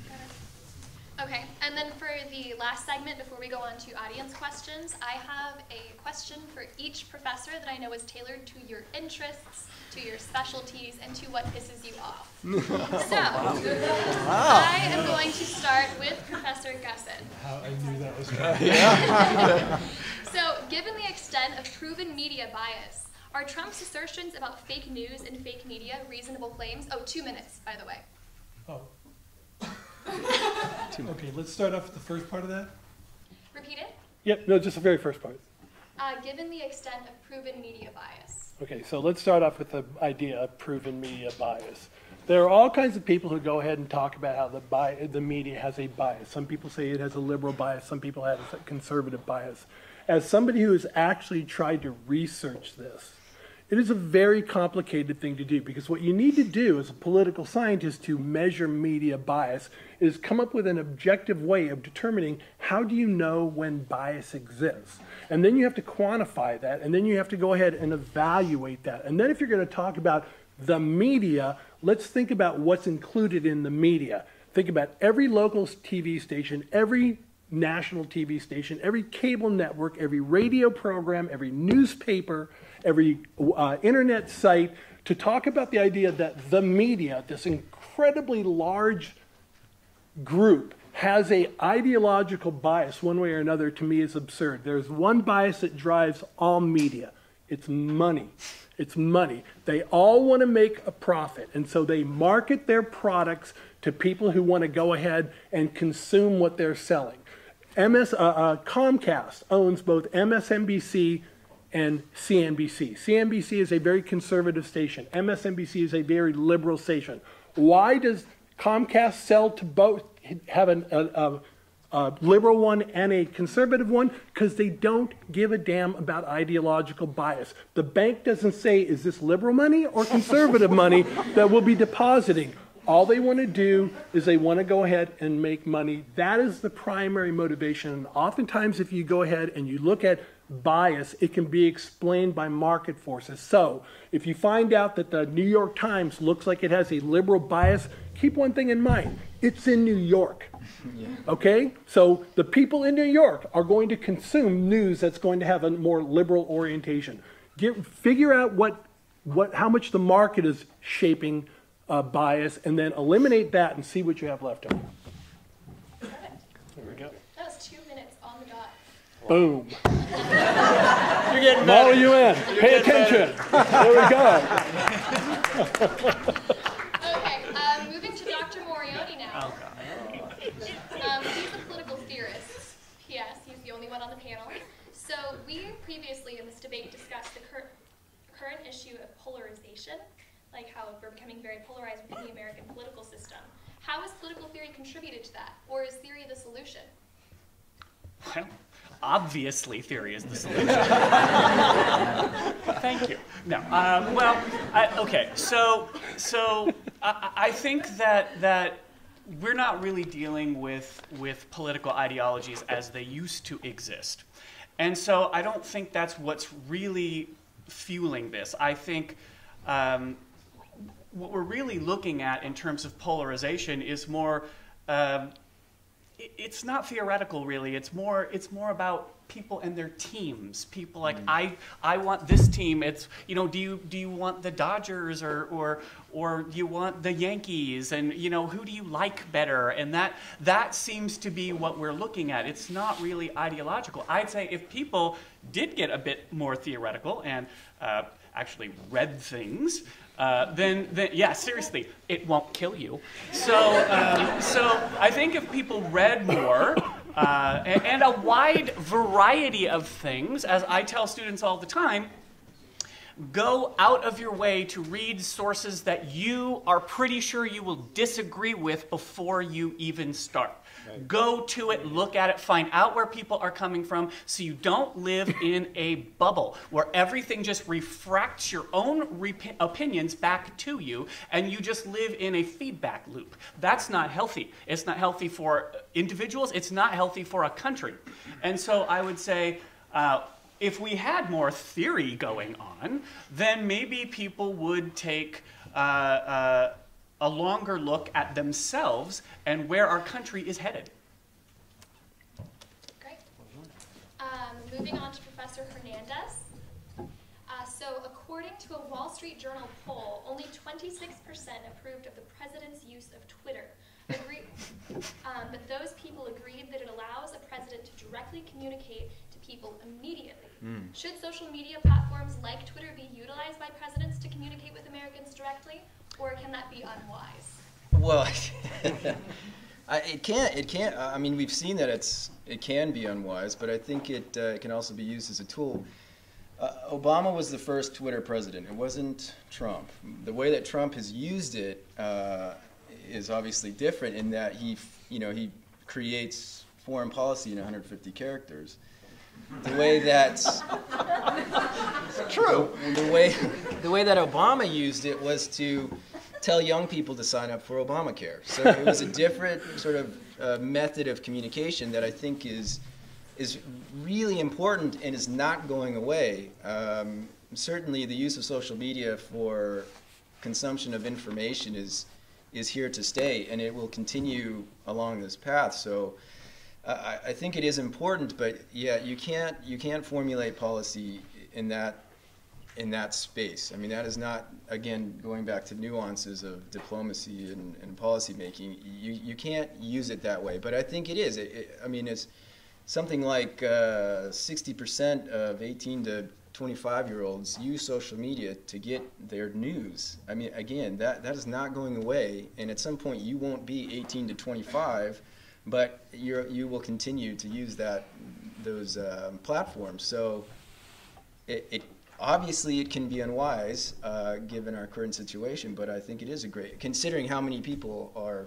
Okay, and then for the last segment, before we go on to audience questions, I have a question for each professor that I know is tailored to your interests, to your specialties, and to what pisses you off. *laughs* So, I am going to start with Professor Gussin. How I knew that was *laughs* coming. *laughs* So, given the extent of proven media bias, are Trump's assertions about fake news and fake media reasonable claims? Oh, two minutes, by the way. Oh. Okay, let's start off with the first part of that. Repeat it. Yep, no, just the very first part. Uh, given the extent of proven media bias. Okay, so let's start off with the idea of proven media bias. There are all kinds of people who go ahead and talk about how the, bi- the media has a bias. Some people say it has a liberal bias, some people have a conservative bias. As somebody who has actually tried to research this, it is a very complicated thing to do because what you need to do as a political scientist to measure media bias is come up with an objective way of determining how do you know when bias exists. And then you have to quantify that, and then you have to go ahead and evaluate that. And then if you're going to talk about the media, let's think about what's included in the media. Think about every local TV station, every national TV station, every cable network, every radio program, every newspaper, every uh, internet site to talk about the idea that the media, this incredibly large group, has a ideological bias one way or another to me is absurd. There's one bias that drives all media. It's money. It's money. They all want to make a profit, and so they market their products to people who want to go ahead and consume what they're selling. MS, uh, uh, Comcast owns both MSNBC and CNBC. CNBC is a very conservative station. MSNBC is a very liberal station. Why does Comcast sell to both, have an, a, a, a liberal one and a conservative one? Because they don't give a damn about ideological bias. The bank doesn't say, is this liberal money or conservative money that we'll be depositing? All they want to do is they want to go ahead and make money. That is the primary motivation. And oftentimes, if you go ahead and you look at bias, it can be explained by market forces. So, if you find out that the New York Times looks like it has a liberal bias, keep one thing in mind it's in New York. *laughs* Okay? So, the people in New York are going to consume news that's going to have a more liberal orientation. Get, figure out what, what, how much the market is shaping uh, bias, and then eliminate that and see what you have left over. Perfect. There we go. That was two minutes on the dot. Boom. You're getting Model you in. Pay attention. There we go. Okay, um, moving to Dr. Morioni now. Um, he's a political theorist. P.S. He's the only one on the panel. So we previously in this debate discussed the cur- current issue of polarization, like how we're becoming very polarized within the American political system. How has political theory contributed to that, or is theory the solution? Well, obviously, theory is the solution. *laughs* Thank you. No. Um, well, I, okay. So, so I, I think that that we're not really dealing with with political ideologies as they used to exist, and so I don't think that's what's really fueling this. I think. Um, what we're really looking at in terms of polarization is more um, it's not theoretical really. It's more it's more about people and their teams. People like i i want this team. It's you know do you do you want the dodgers or or or do you want the yankees? And you know who do you like better? And that that seems to be what we're looking at. It's not really ideological. I'd say if people did get a bit more theoretical and uh, actually read things uh, then, then, yeah, seriously, it won't kill you. So, um, so I think if people read more uh, and, and a wide variety of things, as I tell students all the time, go out of your way to read sources that you are pretty sure you will disagree with before you even start. Go to it, look at it, find out where people are coming from so you don't live in a bubble where everything just refracts your own rep- opinions back to you and you just live in a feedback loop. That's not healthy. It's not healthy for individuals, it's not healthy for a country. And so I would say, uh, if we had more theory going on, then maybe people would take uh, uh, a longer look at themselves and where our country is headed. Great. Um, moving on to Professor Hernandez. Uh, so, according to a Wall Street Journal poll, only 26% approved of the president's use of Twitter. Agree, um, but those people agreed that it allows a president to directly communicate to people immediately. Should social media platforms like Twitter be utilized by presidents to communicate with Americans directly, or can that be unwise? Well, *laughs* I, it can't. It can't. I mean, we've seen that it's it can be unwise, but I think it, uh, it can also be used as a tool. Uh, Obama was the first Twitter president. It wasn't Trump. The way that Trump has used it uh, is obviously different in that he, f- you know, he creates foreign policy in 150 characters. The way that true. The way the way that Obama used it was to tell young people to sign up for Obamacare. So it was a different sort of uh, method of communication that I think is is really important and is not going away. Um, certainly, the use of social media for consumption of information is is here to stay, and it will continue along this path. So. I, I think it is important, but yeah, you can't you can't formulate policy in that in that space. I mean, that is not again going back to nuances of diplomacy and, and policy making. You you can't use it that way. But I think it is. It, it, I mean, it's something like uh, sixty percent of eighteen to 25 year olds use social media to get their news. I mean, again, that, that is not going away. And at some point, you won't be 18 to 25 but you you will continue to use that those um, platforms. So it, it obviously it can be unwise uh, given our current situation, but I think it is a great considering how many people are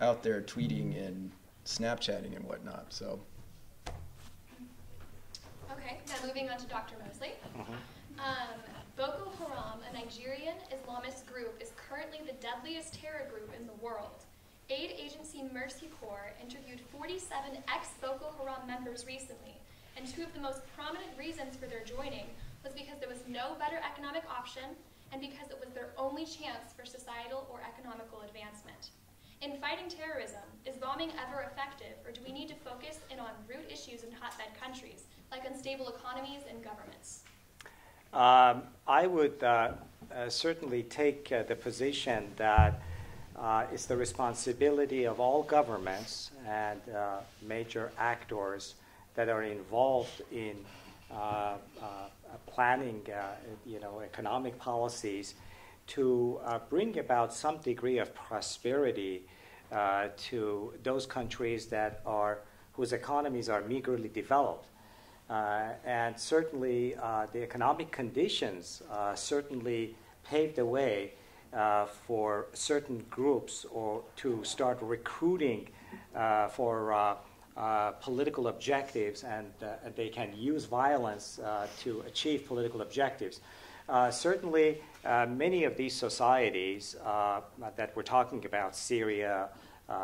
out there tweeting and Snapchatting and whatnot. So Okay, now moving on to Dr. Mosley. Um, Boko Haram, a Nigerian Islamist group, is currently the deadliest terror group in the world. Aid agency Mercy Corps interviewed 47 ex Boko Haram members recently, and two of the most prominent reasons for their joining was because there was no better economic option and because it was their only chance for societal or economical advancement. In fighting terrorism, is bombing ever effective, or do we need to focus in on root issues in hotbed countries, like unstable economies and governments? Um, I would uh, uh, certainly take uh, the position that uh, it's the responsibility of all governments and uh, major actors that are involved in uh, Uh, planning, uh, you know, economic policies to uh, bring about some degree of prosperity to those countries that are whose economies are meagerly developed. Uh, and certainly, uh, the economic conditions uh, certainly paved the way for certain groups or to start recruiting for political objectives, and they can use violence to achieve political objectives. certainly, many of these societies that we're talking about, Syria,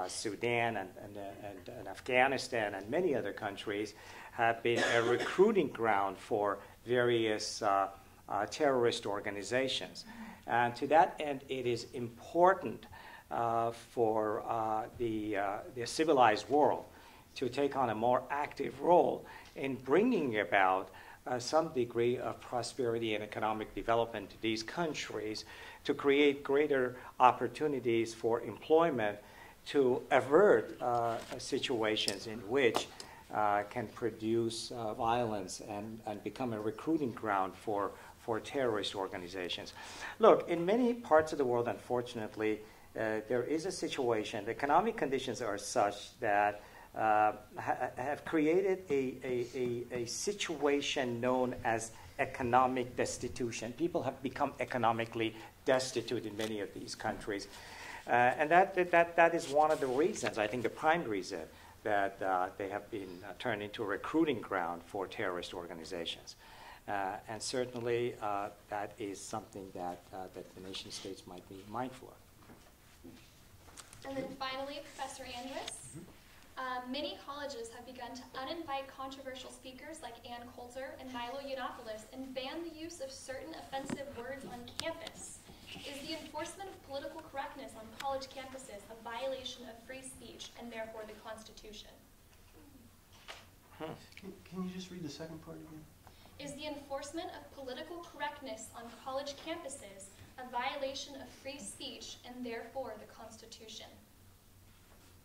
Sudan, and, and, and, and Afghanistan, and many other countries, have been a recruiting ground for various uh, uh, terrorist organizations. And to that end, it is important uh, for uh, the, uh, the civilized world to take on a more active role in bringing about uh, some degree of prosperity and economic development to these countries to create greater opportunities for employment to avert situations in which uh, can produce uh, violence and, and become a recruiting ground for, for terrorist organizations. Look, in many parts of the world, unfortunately, uh, there is a situation, the economic conditions are such that uh, ha- have created a, a, a, a situation known as economic destitution. People have become economically destitute in many of these countries. Uh, and that, that, that, that is one of the reasons, I think the prime reason, that uh, they have been uh, turned into a recruiting ground for terrorist organizations. Uh, and certainly uh, that is something that, uh, that the nation states might be mindful of. And then finally, Professor Andrus. Um, many colleges have begun to uninvite controversial speakers like Ann Coulter and Milo Yiannopoulos and ban the use of certain offensive words on campus. Is the enforcement of political correctness on college campuses a violation of free speech and therefore the Constitution? Can can you just read the second part again? Is the enforcement of political correctness on college campuses a violation of free speech and therefore the Constitution?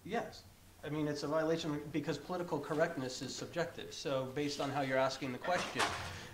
Yes. I mean, it's a violation because political correctness is subjective. So based on how you're asking the question,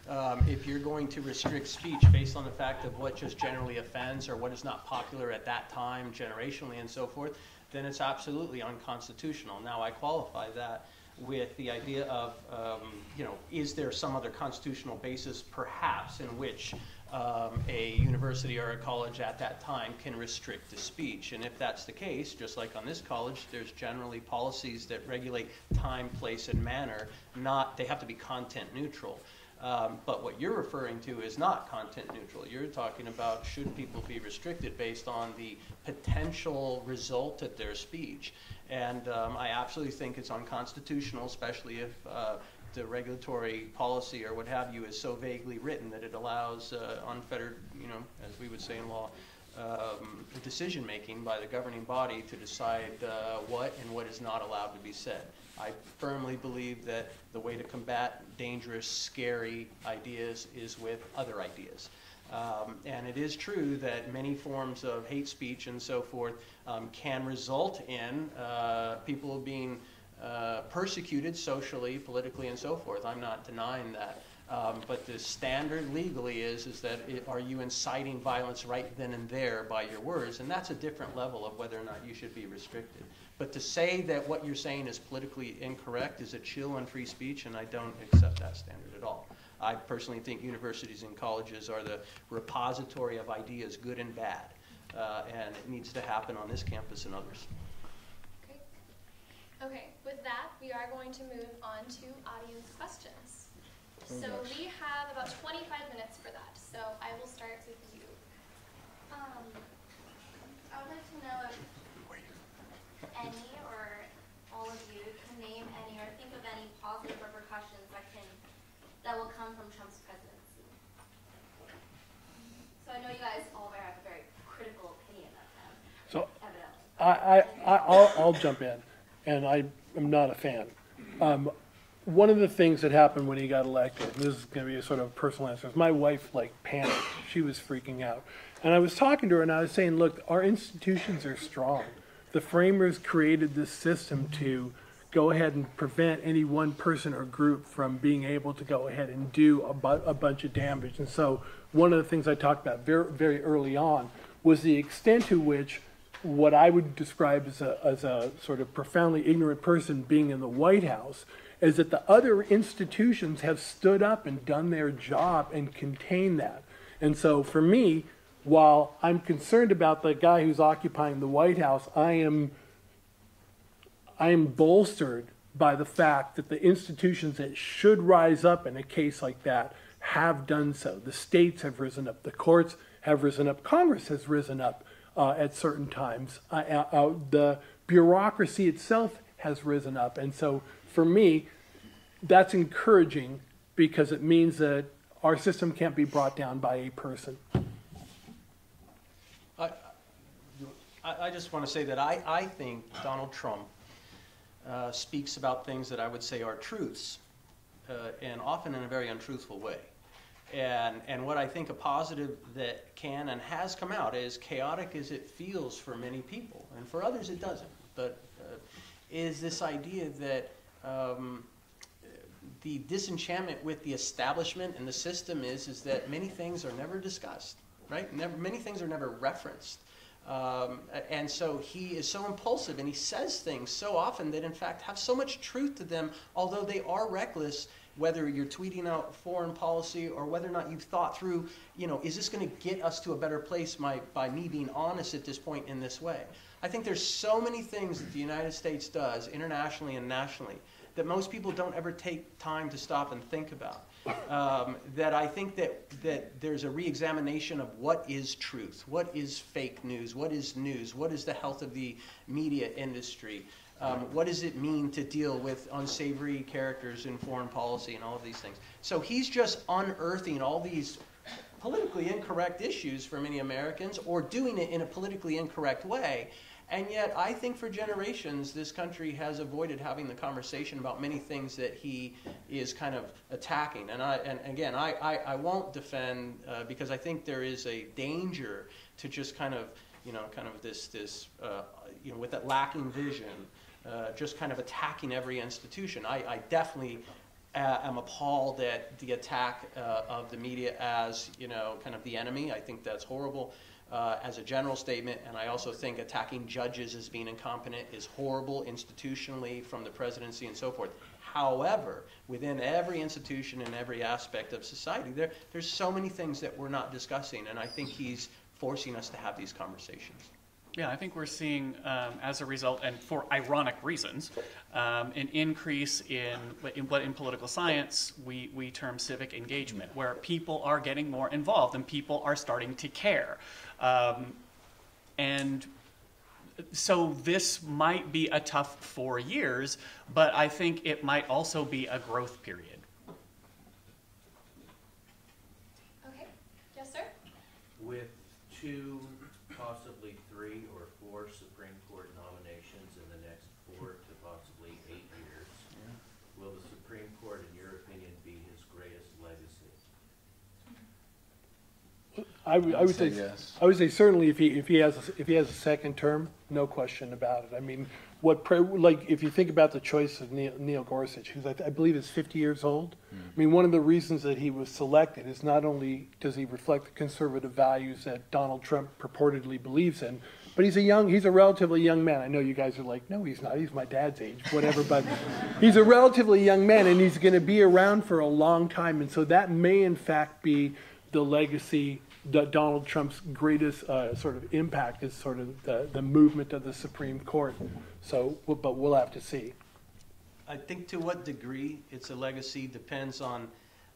um, if you're going to restrict speech based on the fact of what just generally offends or what is not popular at that time, generationally and so forth, then it's absolutely unconstitutional. Now, I qualify that with the idea of, um, you know, is there some other constitutional basis perhaps in which um, a university or a college at that time can restrict the speech. And if that's the case, just like on this college, there's generally policies that regulate time, place, and manner. Not they have to be content neutral. Um, but what you're referring to is not content neutral. You're talking about should people be restricted based on the potential result of their speech. And um, I absolutely think it's unconstitutional, especially if uh, the regulatory policy or what have you is so vaguely written that it allows uh, unfettered, you know, as we would say in law, um, decision making by the governing body to decide uh, what and what is not allowed to be said. I firmly believe that the way to combat dangerous, scary ideas is with other ideas. Um, and it is true that many forms of hate speech and so forth um, can result in uh, people being uh, persecuted socially, politically, and so forth. I'm not denying that. Um, but the standard legally is is that it, are you inciting violence right then and there by your words, and that's a different level of whether or not you should be restricted. But to say that what you're saying is politically incorrect is a chill on free speech, and I don't accept that standard at all. I personally think universities and colleges are the repository of ideas, good and bad, uh, and it needs to happen on this campus and others. Okay. Okay, with that, we are going to move on to audience questions. So we have about 25 minutes for that, so I will start with you. Um, I would like to know if any or all of you can name any or think of any positive repercussions that can, that will come from Trump's presidency. So I know you guys all have a very critical opinion of him, So evidently. I, I, I- I'll, I'll jump in, and I am not a fan. Um, one of the things that happened when he got elected, and this is gonna be a sort of personal answer, is my wife like panicked. She was freaking out. And I was talking to her and I was saying, look, our institutions are strong. The framers created this system to go ahead and prevent any one person or group from being able to go ahead and do a, bu- a bunch of damage. And so one of the things I talked about very, very early on was the extent to which what I would describe as a, as a sort of profoundly ignorant person being in the White House is that the other institutions have stood up and done their job and contained that. And so for me, while I'm concerned about the guy who's occupying the White House, I am I am bolstered by the fact that the institutions that should rise up in a case like that have done so. The states have risen up, the courts have risen up, Congress has risen up uh, at certain times, uh, uh, uh, the bureaucracy itself has risen up. And so for me, that's encouraging because it means that our system can't be brought down by a person. I, I just want to say that I, I think Donald Trump uh, speaks about things that I would say are truths, uh, and often in a very untruthful way. And, and what I think a positive that can and has come out, is chaotic as it feels for many people, and for others it doesn't, but uh, is this idea that um, the disenchantment with the establishment and the system is is that many things are never discussed, right? Never, many things are never referenced. Um, and so he is so impulsive and he says things so often that in fact have so much truth to them, although they are reckless whether you're tweeting out foreign policy or whether or not you've thought through, you know, is this going to get us to a better place by, by me being honest at this point in this way? I think there's so many things that the United States does internationally and nationally that most people don't ever take time to stop and think about. Um, that I think that, that there's a reexamination of what is truth, what is fake news, what is news, what is the health of the media industry, um, what does it mean to deal with unsavory characters in foreign policy and all of these things. So he's just unearthing all these politically incorrect issues for many Americans or doing it in a politically incorrect way. And yet, I think for generations, this country has avoided having the conversation about many things that he is kind of attacking. And, I, and again, I, I, I won't defend uh, because I think there is a danger to just kind of, you know, kind of this, this uh, you know, with that lacking vision, uh, just kind of attacking every institution. I, I definitely uh, am appalled at the attack uh, of the media as, you know, kind of the enemy. I think that's horrible uh, as a general statement, and I also think attacking judges as being incompetent is horrible institutionally from the presidency and so forth. However, within every institution and every aspect of society, there, there's so many things that we're not discussing, and I think he's forcing us to have these conversations. Yeah, I think we're seeing, um, as a result, and for ironic reasons, um, an increase in, in what in political science we, we term civic engagement, where people are getting more involved and people are starting to care. Um, and so this might be a tough four years, but I think it might also be a growth period. Okay, yes, sir? With two, possibly three or four Supreme Court nominations in the next four to possibly eight years, will the Supreme Court, in your opinion, be his greatest legacy? I would, I would say, yes. I would say certainly if he, if he has, a- if he has a second term, no question about it. I mean, what, pre- like, if you think about the choice of Neil, Neil Gorsuch, who's, I I believe is fifty years old. Hmm. I mean, one of the reasons that he was selected is not only does he reflect the conservative values that Donald Trump purportedly believes in, but he's a young, he's a relatively young man. I know you guys are like, no, he's not, he's my dad's age, whatever, but *laughs* he's a relatively young man and he's gonna be around for a long time. And so that may in fact be the legacy Donald Trump's greatest uh, sort of impact is sort of the, the movement of the Supreme Court. So, but we'll have to see. I think to what degree it's a legacy depends on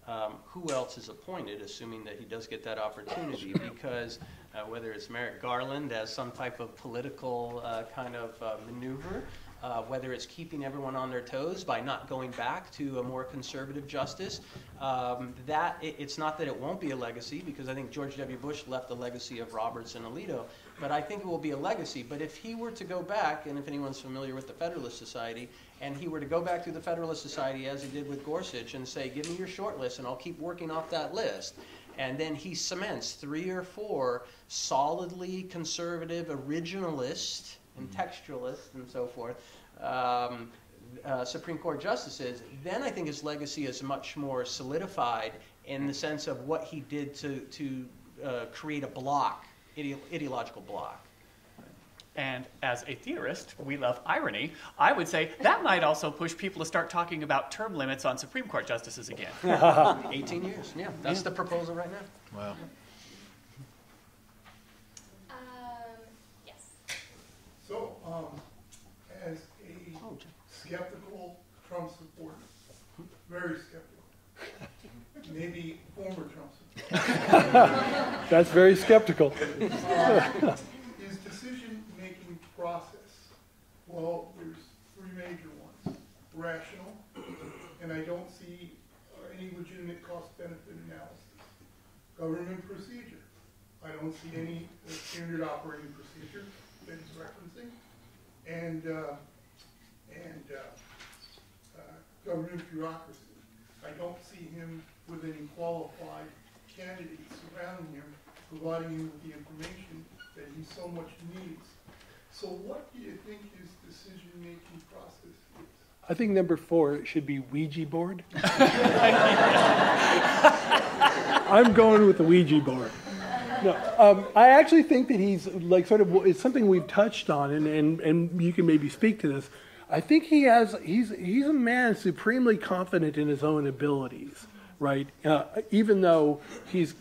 um, who else is appointed, assuming that he does get that opportunity. Because uh, whether it's Merrick Garland as some type of political uh, kind of uh, maneuver, uh, whether it's keeping everyone on their toes by not going back to a more conservative justice, um, that it, it's not that it won't be a legacy, because I think George W. Bush left a legacy of Roberts and Alito, but I think it will be a legacy. But if he were to go back, and if anyone's familiar with the Federalist Society, and he were to go back to the Federalist Society as he did with Gorsuch and say, give me your short list and I'll keep working off that list, and then he cements three or four solidly conservative originalist and textualist and so forth um, uh, Supreme Court justices, then I think his legacy is much more solidified in the sense of what he did to, to uh, create a block, ide- ideological block. And as a theorist, we love irony. I would say that might also push people to start talking about term limits on Supreme Court justices again. *laughs* 18 years, yeah, that's the proposal right now. Wow. Um, yes. So, um, as a Oh, Jim. Skeptical Trump supporter, very skeptical, maybe former Trump supporter, That's very skeptical. uh, *laughs* his decision-making process, well, there's three major ones. Rational, and I don't see any legitimate cost-benefit analysis. Government procedure, I don't see any standard operating procedure that he's referencing. And, uh, and, uh, uh, government bureaucracy. I don't see him with any qualified candidates surrounding him, providing him with the information that he so much needs. So what do you think his decision-making process is? I think number four should be Ouija board. *laughs* I'm going with the Ouija board. No, um, I actually think that he's like sort of it's something we've touched on, and, and, and you can maybe speak to this. I think he has, he's, he's a man supremely confident in his own abilities, right? Uh, even though he's,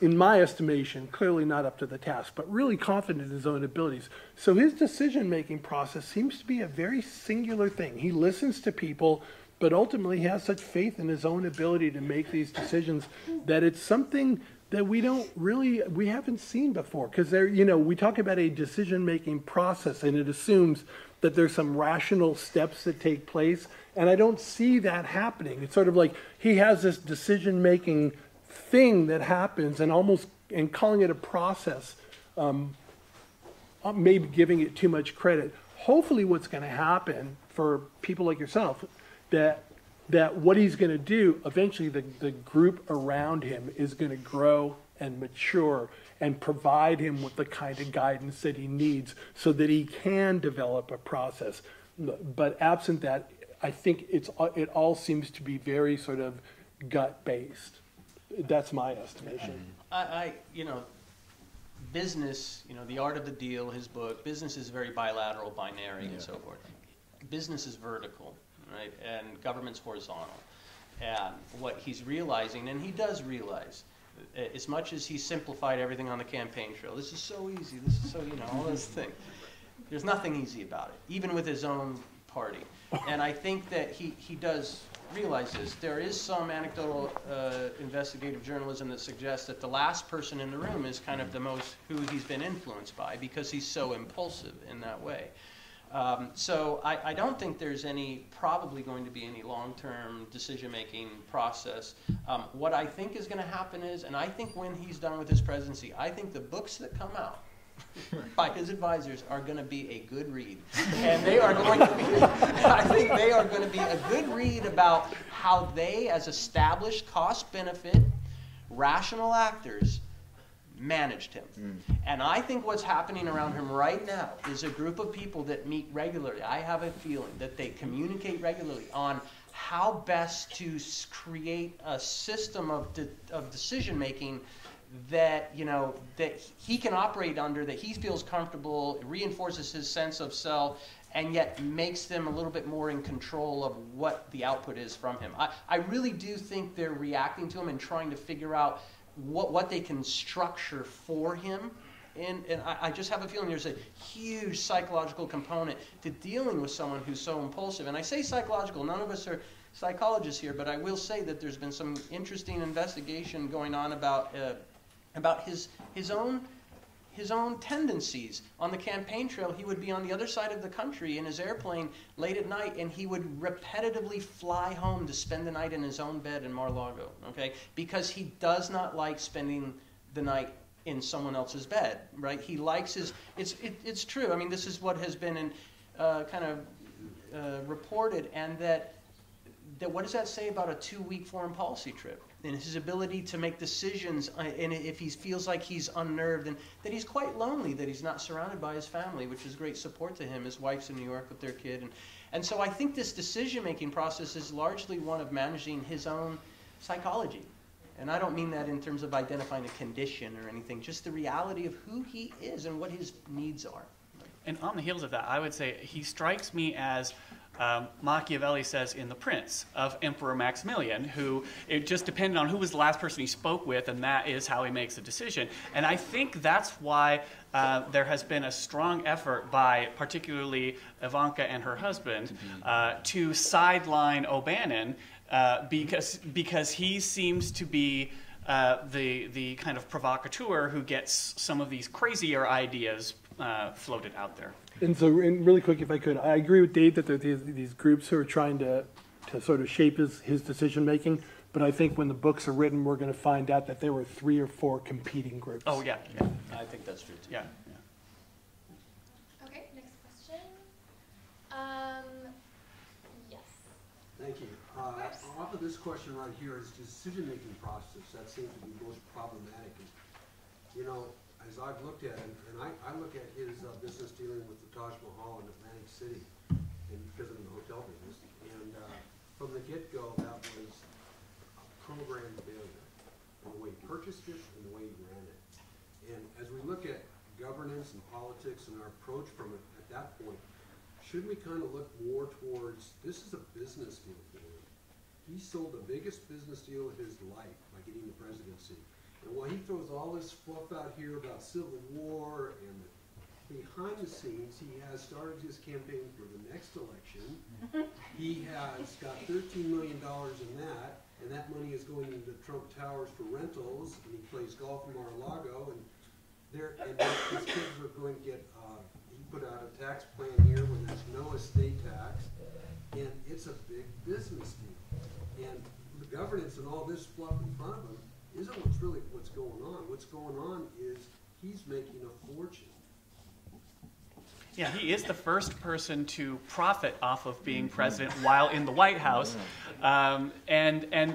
in my estimation, clearly not up to the task, but really confident in his own abilities. So his decision-making process seems to be a very singular thing. He listens to people, but ultimately he has such faith in his own ability to make these decisions that it's something that we don't really we haven't seen before because there you know we talk about a decision making process and it assumes that there's some rational steps that take place and i don't see that happening. It's sort of like he has this decision making thing that happens and almost and calling it a process um, uh, maybe giving it too much credit. Hopefully what's going to happen for people like yourself that that what he's going to do, eventually the, the group around him is going to grow and mature and provide him with the kind of guidance that he needs so that he can develop a process. But absent that, I think it's, it all seems to be very sort of gut based. That's my estimation. I, I, you know, business, you know, the art of the deal, his book, business is very bilateral, binary, and so forth. Business is vertical right? And government's horizontal. And what he's realizing, and he does realize, as much as he simplified everything on the campaign trail, this is so easy, this is so, you know, all this thing. There's nothing easy about it, even with his own party. And I think that he, he does realize this. There is some anecdotal uh, investigative journalism that suggests that the last person in the room is kind of the most who he's been influenced by because he's so impulsive in that way. Um, so I, I, don't think there's any, probably going to be any long-term decision-making process. Um, what I think is going to happen is, and I think when he's done with his presidency, I think the books that come out *laughs* by his advisors are going to be a good read. And they are going to be, *laughs* I think they are going to be a good read about how they, as established cost-benefit, rational actors, managed him. Mm. And I think what's happening around him right now is a group of people that meet regularly. I have a feeling that they communicate regularly on how best to create a system of, de- of decision making that you know that he can operate under that he feels comfortable reinforces his sense of self and yet makes them a little bit more in control of what the output is from him I, I really do think they're reacting to him and trying to figure out what, what they can structure for him. And, and I, I, just have a feeling there's a huge psychological component to dealing with someone who's so impulsive. And I say psychological, none of us are psychologists here, but I will say that there's been some interesting investigation going on about, uh, about his, his own his own tendencies. On the campaign trail, he would be on the other side of the country in his airplane late at night, and he would repetitively fly home to spend the night in his own bed in Mar-a-Lago, okay? Because he does not like spending the night in someone else's bed, right? He likes his, it's, it, it's true. I mean, this is what has been in, uh, kind of uh, reported, and that, that what does that say about a two-week foreign policy trip? And his ability to make decisions, uh, and if he feels like he's unnerved, and that he's quite lonely, that he's not surrounded by his family, which is great support to him. His wife's in New York with their kid. And, and so I think this decision making process is largely one of managing his own psychology. And I don't mean that in terms of identifying a condition or anything, just the reality of who he is and what his needs are. And on the heels of that, I would say he strikes me as um, Machiavelli says in The Prince of Emperor Maximilian, who it just depended on who was the last person he spoke with, and that is how he makes a decision. And I think that's why uh, there has been a strong effort by particularly Ivanka and her husband uh, to sideline O'Bannon uh, because, because he seems to be. Uh, the the kind of provocateur who gets some of these crazier ideas uh, floated out there. And so, and really quick, if I could, I agree with Dave that there are these, these groups who are trying to, to sort of shape his, his decision making. But I think when the books are written, we're going to find out that there were three or four competing groups. Oh, yeah, yeah. I think that's true too. Yeah. Okay, next question. Um, yes. Thank you. Uh, off of this question right here is decision-making process. That seems to be most problematic. You know, as I've looked at and I, I look at his uh, business dealing with the Taj Mahal in Atlantic City, and because of the hotel business, and uh, from the get-go, that was a program failure, in the way he purchased it and the way he ran it. And as we look at governance and politics and our approach from it at that point, shouldn't we kind of look more towards, this is a business deal for him. He sold the biggest business deal of his life by getting the presidency. And while he throws all this fluff out here about Civil War and behind the scenes, he has started his campaign for the next election. *laughs* He has got thirteen million dollars in that, and that money is going into Trump Towers for rentals, and he plays golf in Mar-a-Lago, and there, and his kids are going to get, uh, he put out a tax plan here where there's no estate tax, and it's a big business deal. And the governance and all this fluff in front of him isn't what's really, what's going on. What's going on is he's making a fortune. Yeah, he is the first person to profit off of being president while in the White House. Um, and, and,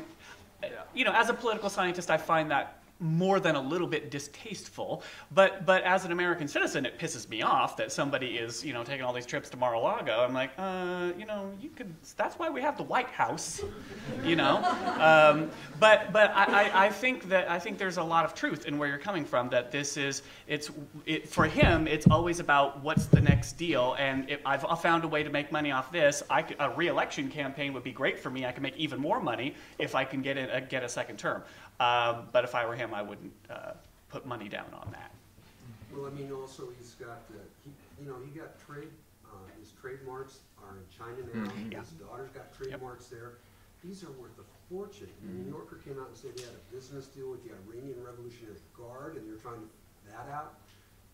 you know, as a political scientist, I find that more than a little bit distasteful. But, but as an American citizen, it pisses me off that somebody is, you know, taking all these trips to Mar-a-Lago. I'm like, uh, you know, you could, that's why we have the White House, *laughs* you know? Um, but, but I, I, I think that, I think there's a lot of truth in where you're coming from, that this is, it's, it, for him, it's always about what's the next deal. And if I've found a way to make money off this, I could, a reelection campaign would be great for me. I can make even more money if I can get, in, uh, get a second term. Um, but if I were him, I wouldn't uh, put money down on that. Well, I mean, also, he's got, the he, you know, he got trade, uh, his trademarks are in China now. Mhm. Yeah. His daughter's got trademarks there. These are worth a fortune. The Mm-hmm. New Yorker came out and said he had a business deal with the Iranian Revolutionary Guard, and they're trying to that out.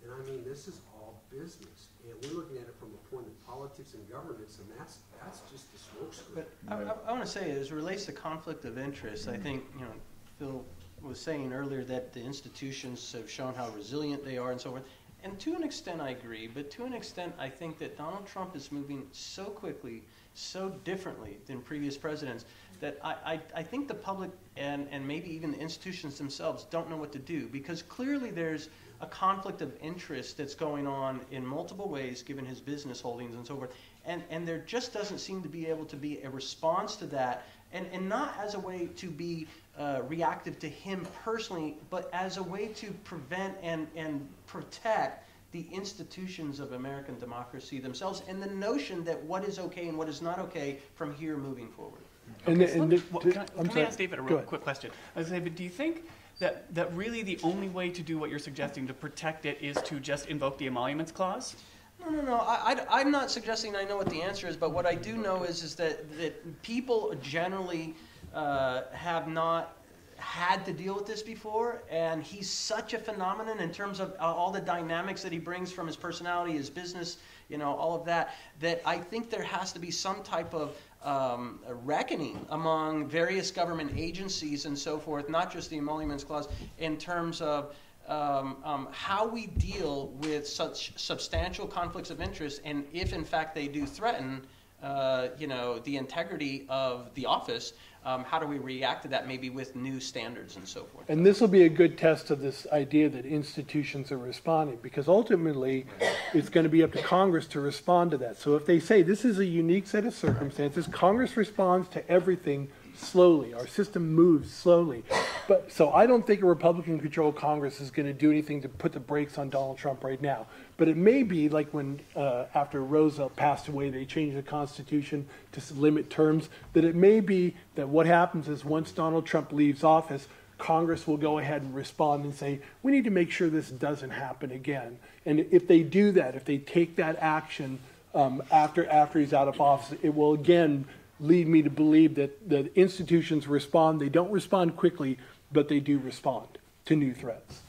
And I mean, this is all business, and we're looking at it from a point of politics and governance, and that's, that's just the smokescreen. But I, I, I want to say, as it relates to conflict of interest, I think, you know, Phil was saying earlier that the institutions have shown how resilient they are and so forth. And to an extent, I agree, but to an extent, I think that Donald Trump is moving so quickly, so differently than previous presidents, that I, I, I think the public and, and maybe even the institutions themselves don't know what to do because clearly there's a conflict of interest that's going on in multiple ways given his business holdings and so forth. And, and there just doesn't seem to be able to be a response to that, and, and not as a way to be uh, reactive to him personally, but as a way to prevent and, and protect the institutions of American democracy themselves and the notion that what is okay and what is not okay from here moving forward. And, so and let- the- well, can I, can I ask David a real quick question? I was gonna say, but do you think that, that really the only way to do what you're suggesting to protect it is to just invoke the emoluments clause? No, no, no. I, I, am not suggesting I know what the answer is, but what I do know is, is that, that people generally uh, have not had to deal with this before, and he's such a phenomenon in terms of uh, all the dynamics that he brings from his personality, his business, you know, all of that, that I think there has to be some type of um, reckoning among various government agencies and so forth, not just the emoluments clause, in terms of um, um, how we deal with such substantial conflicts of interest, and if in fact they do threaten, uh, you know, the integrity of the office, um, how do we react to that? Maybe with new standards and so forth. And this will be a good test of this idea that institutions are responding, because ultimately, it's going to be up to Congress to respond to that. So if they say this is a unique set of circumstances, Congress responds to everything slowly. Our system moves slowly. But, so I don't think a Republican-controlled Congress is going to do anything to put the brakes on Donald Trump right now. But it may be like when, uh, after Roosevelt passed away, they changed the Constitution to limit terms, that it may be that what happens is once Donald Trump leaves office, Congress will go ahead and respond and say, we need to make sure this doesn't happen again. And if they do that, if they take that action um, after, after he's out of office, it will again lead me to believe that the institutions respond. They don't respond quickly, but they do respond to new threats.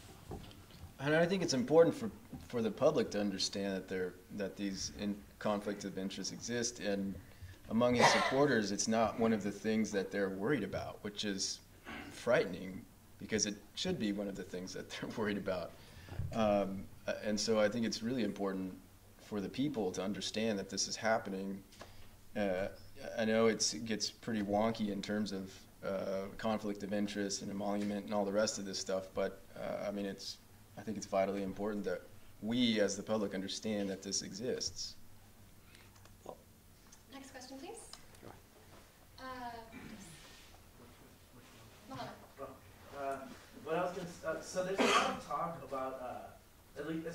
And I think it's important for, for the public to understand that there, that these conflicts of interest exist, and among his supporters, it's not one of the things that they're worried about, which is frightening, because it should be one of the things that *laughs* they're worried about. Um, and so I think it's really important for the people to understand that this is happening. Uh, I know it gets pretty wonky in terms of uh, conflict of interest and emolument and all the rest of this stuff, but uh, I mean, it's, I think it's vitally important that we, as the public, understand that this exists. Next question, please. Uh, Mahalo. Uh, what I was gonna, uh, so there's a lot of talk about uh, at least,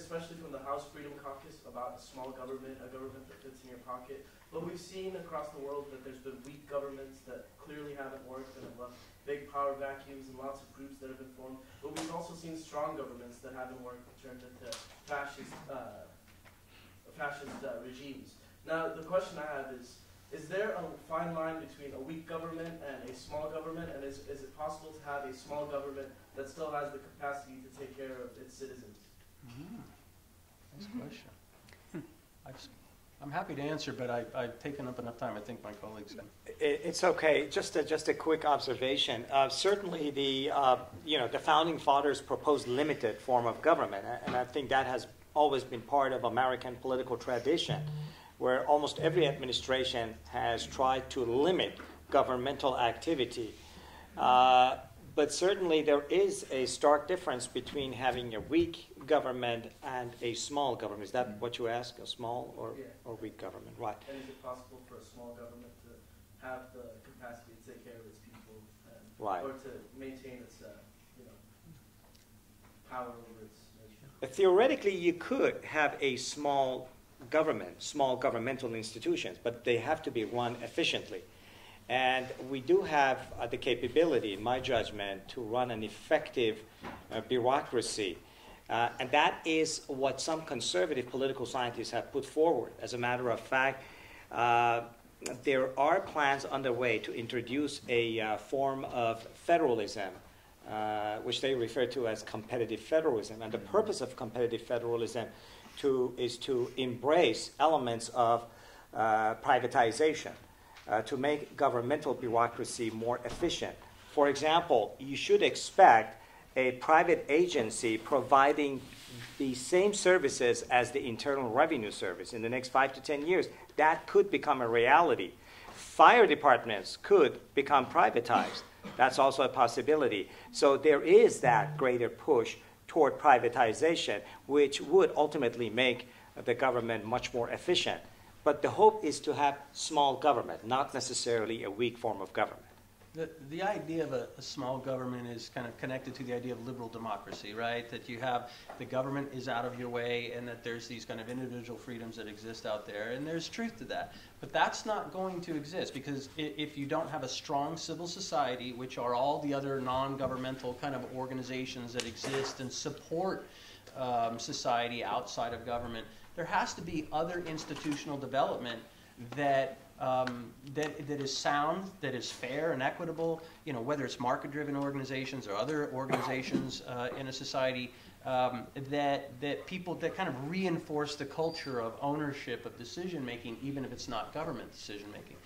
especially from the House Freedom Caucus, about a small government, a government that fits in your pocket. But we've seen across the world that there's been weak governments that clearly haven't worked and have left big power vacuums and lots of groups that have been formed. But we've also seen strong governments that haven't worked turned into fascist, uh, fascist uh, regimes. Now, the question I have is, is there a fine line between a weak government and a small government? And is, is it possible to have a small government that still has the capacity to take care of its citizens? Nice question. S- I'm happy to answer, but I, I've taken up enough time. I think my colleagues can. It, it's okay. Just a, just a quick observation. Uh, certainly, the uh, you know the founding fathers proposed limited form of government, and I think that has always been part of American political tradition, where almost every administration has tried to limit governmental activity. Uh, but certainly, there is a stark difference between having a weak government and a small government. Is that what you ask? A small or, Yeah. or weak government? Right. And is it possible for a small government to have the capacity to take care of its people and, Right. or to maintain its, uh, you know, power over its nation? Theoretically, you could have a small government, small governmental institutions, but they have to be run efficiently. And we do have uh, the capability, in my judgment, to run an effective uh, bureaucracy. Uh, and that is what some conservative political scientists have put forward. As a matter of fact, uh, there are plans underway to introduce a uh, form of federalism, uh, which they refer to as competitive federalism. And the purpose of competitive federalism to, is to embrace elements of privatization, uh, to make governmental bureaucracy more efficient. For example, you should expect a private agency providing the same services as the Internal Revenue Service in the next five to ten years. That could become a reality. Fire departments could become privatized. That's also a possibility. So there is that greater push toward privatization, which would ultimately make the government much more efficient. But the hope is to have small government, not necessarily a weak form of government. The, the idea of a, a small government is kind of connected to the idea of liberal democracy, right? That you have the government is out of your way and that there's these kind of individual freedoms that exist out there, and there's truth to that. But that's not going to exist because if you don't have a strong civil society, which are all the other non governmental kind of organizations that exist and support um, society outside of government, there has to be other institutional development that um, that that is sound, that is fair and equitable. You know, whether it's market-driven organizations or other organizations uh, in a society. Um, that that people that kind of reinforce the culture of ownership of decision making, even if it's not government decision making.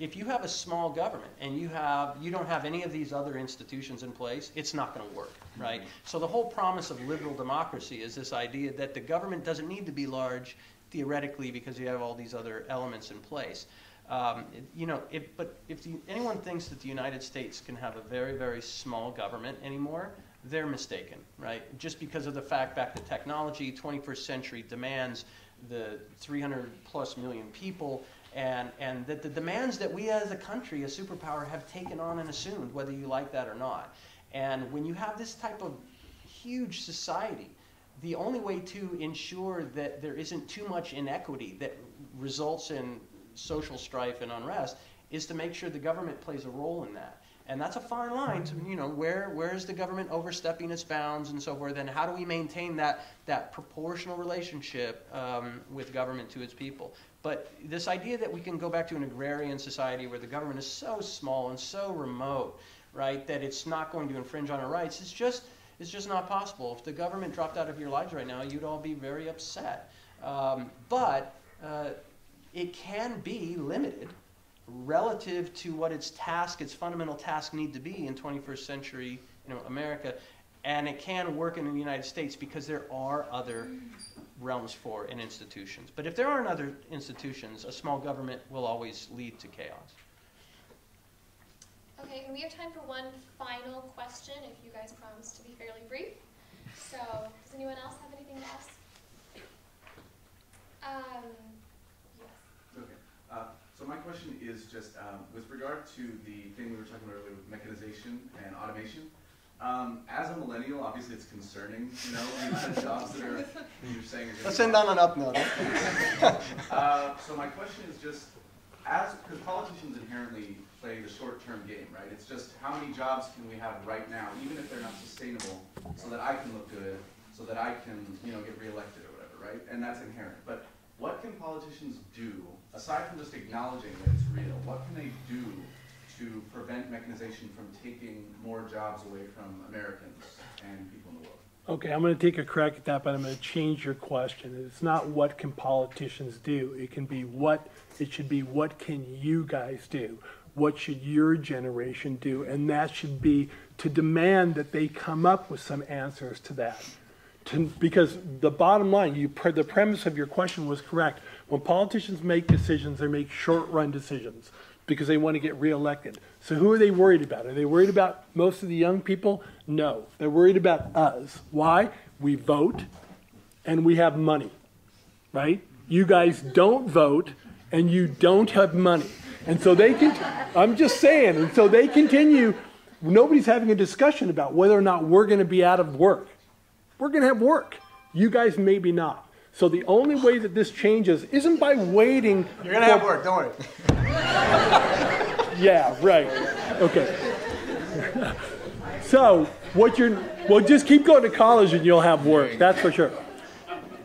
If you have a small government and you have you don't have any of these other institutions in place, it's not going to work, right? So the whole promise of liberal democracy is this idea that the government doesn't need to be large theoretically because you have all these other elements in place. Um, it- you know, if, but if the, anyone thinks that the United States can have a very, very small government anymore, they're mistaken, right? Just because of the fact back to technology, 21st century demands the 300 plus million people, and, and that the demands that we as a country, a superpower, have taken on and assumed, whether you like that or not. And when you have this type of huge society, the only way to ensure that there isn't too much inequity that results in social strife and unrest is to make sure the government plays a role in that. And that's a fine line to, you know, where, where is the government overstepping its bounds and so forth, and how do we maintain that, that proportional relationship um, with government to its people? But this idea that we can go back to an agrarian society where the government is so small and so remote, right, that it's not going to infringe on our rights, is just, it's just not possible. If the government dropped out of your lives right now, you'd all be very upset. Um, but uh, it can be limited relative to what its task, its fundamental task need to be in 21st century you know, America. And it can work in the United States because there are other realms for and institutions. But if there aren't other institutions, a small government will always lead to chaos. Okay, and we have time for one final question, if you guys promise to be fairly brief. So, does anyone else have anything to ask? Um, yes. Okay. Uh, So my question is just um, with regard to the thing we were talking about earlier with mechanization and automation. Um, as a millennial, obviously it's concerning, you know, the amount of jobs that are, *laughs* you're saying are Let's be end on an up note. *laughs* Uh, so my question is just, as, because politicians inherently play the short-term game, right? It's just how many jobs can we have right now, even if they're not sustainable, so that I can look good, so that I can, you know, get reelected or whatever, right? And that's inherent. But what can politicians do, aside from just acknowledging that it's real, what can they do to prevent mechanization from taking more jobs away from Americans and people in the world? Okay, I'm gonna take a crack at that, but I'm gonna change your question. It's not what can politicians do? It can be what, it should be what can you guys do? What should your generation do? And that should be to demand that they come up with some answers to that. To, because the bottom line, you, the premise of your question was correct. When politicians make decisions, they make short-run decisions because they want to get reelected. So who are they worried about? Are they worried about most of the young people? No, they're worried about us. Why? We vote and we have money, right? You guys don't vote and you don't have money. And so they can, I'm just saying, and so they continue, nobody's having a discussion about whether or not we're going to be out of work. We're going to have work. You guys maybe not. So the only way that this changes isn't by waiting. You're gonna have work, don't worry. *laughs* Yeah, right. Okay. so what you're well, just keep going to college and you'll have work. That's for sure.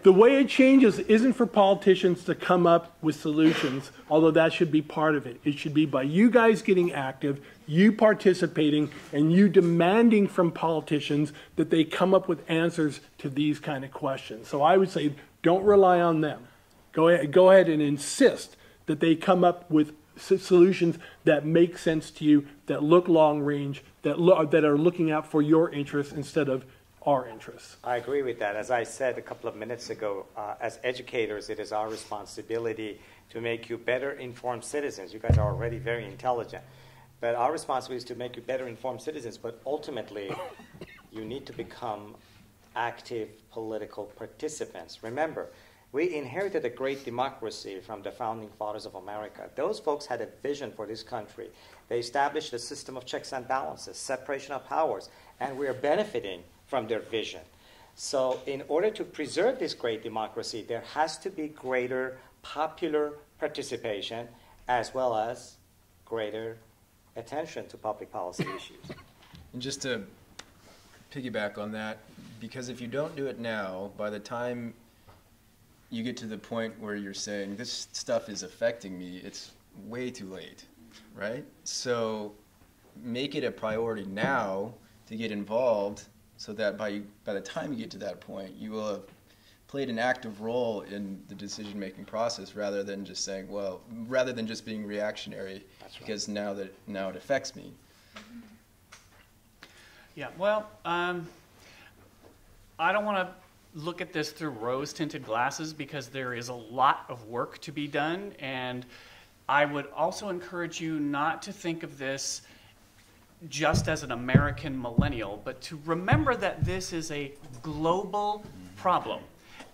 The way it changes isn't for politicians to come up with solutions, although that should be part of it. It should be by you guys getting active, you participating, and you demanding from politicians that they come up with answers to these kind of questions. So I would say don't rely on them. Go ahead, go ahead and insist that they come up with solutions that make sense to you, that look long range, that, lo- that are looking out for your interests instead of our interests. I agree with that. As I said a couple of minutes ago, uh, as educators, it is our responsibility to make you better informed citizens. You guys are already very intelligent. But our responsibility is to make you better informed citizens, but ultimately, you need to become active political participants. Remember, we inherited a great democracy from the founding fathers of America. Those folks had a vision for this country. They established a system of checks and balances, separation of powers, and we are benefiting from their vision. So, in order to preserve this great democracy, there has to be greater popular participation as well as greater attention to public policy issues. And just to piggyback on that, because if you don't do it now, by the time you get to the point where you're saying this stuff is affecting me, it's way too late, right? So make it a priority now to get involved so that by by the time you get to that point, you will have played an active role in the decision making process rather than just saying, well, rather than just being reactionary because now that now it affects me. Mm-hmm. Yeah, well, um, I don't want to look at this through rose tinted glasses because there is a lot of work to be done. And I would also encourage you not to think of this just as an American millennial, but to remember that this is a global problem.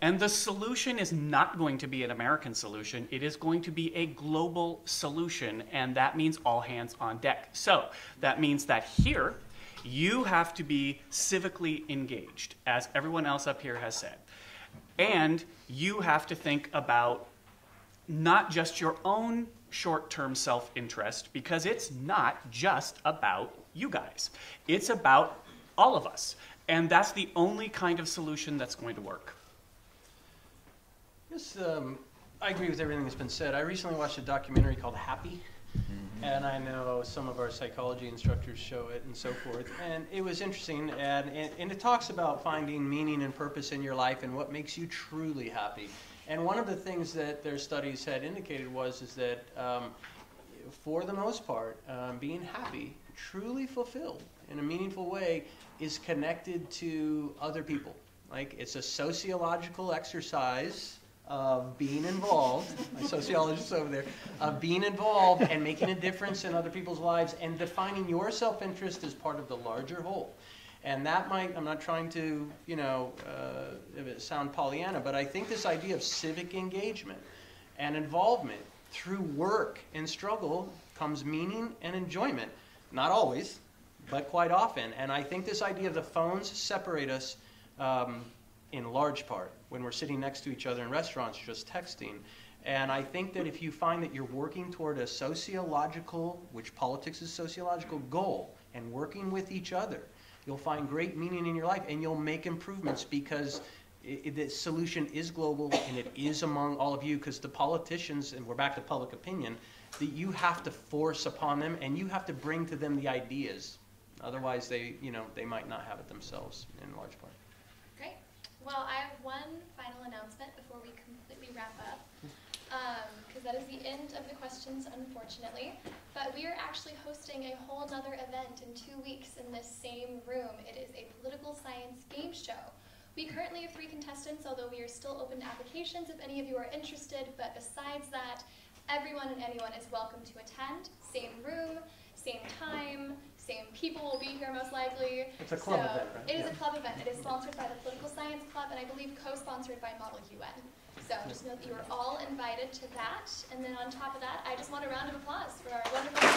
And the solution is not going to be an American solution. It is going to be a global solution, and that means all hands on deck. So that means that here, you have to be civically engaged, as everyone else up here has said. And you have to think about not just your own short term self interest, because it's not just about you guys, it's about all of us. And that's the only kind of solution that's going to work. Yes, um, I agree with everything that's been said. I recently watched a documentary called Happy, and I know some of our psychology instructors show it and so forth. And it was interesting, and, and, and it talks about finding meaning and purpose in your life and what makes you truly happy. And one of the things that their studies had indicated was is that um, for the most part, um, being happy, truly fulfilled in a meaningful way, is connected to other people. Like it's a sociological exercise of being involved, my sociologist over there, of being involved and making a difference in other people's lives and defining your self-interest as part of the larger whole. And that might, I'm not trying to, you know, uh, sound Pollyanna, but I think this idea of civic engagement and involvement through work and struggle comes meaning and enjoyment. Not always, but quite often. And I think this idea of the phones separate us um, in large part when we're sitting next to each other in restaurants just texting. And I think that if you find that you're working toward a sociological, which politics is sociological goal, and working with each other, you'll find great meaning in your life and you'll make improvements because i i- the solution is global and it is among all of you because the politicians, and we're back to public opinion, that you have to force upon them and you have to bring to them the ideas. Otherwise, they, you know, they might not have it themselves in large part. Well, I have one final announcement before we completely wrap up, um, because that is the end of the questions, unfortunately. But we are actually hosting a whole other event in two weeks in this same room. It is a political science game show. We currently have three contestants, although we are still open to applications if any of you are interested. But besides that, everyone and anyone is welcome to attend. Same room, same time, same people will be here most likely. It's a club So, event, right? It is Yeah. a club event. It is sponsored by the Political Science Club and I believe co-sponsored by Model UN. So just know that you are all invited to that. And then on top of that, I just want a round of applause for our wonderful.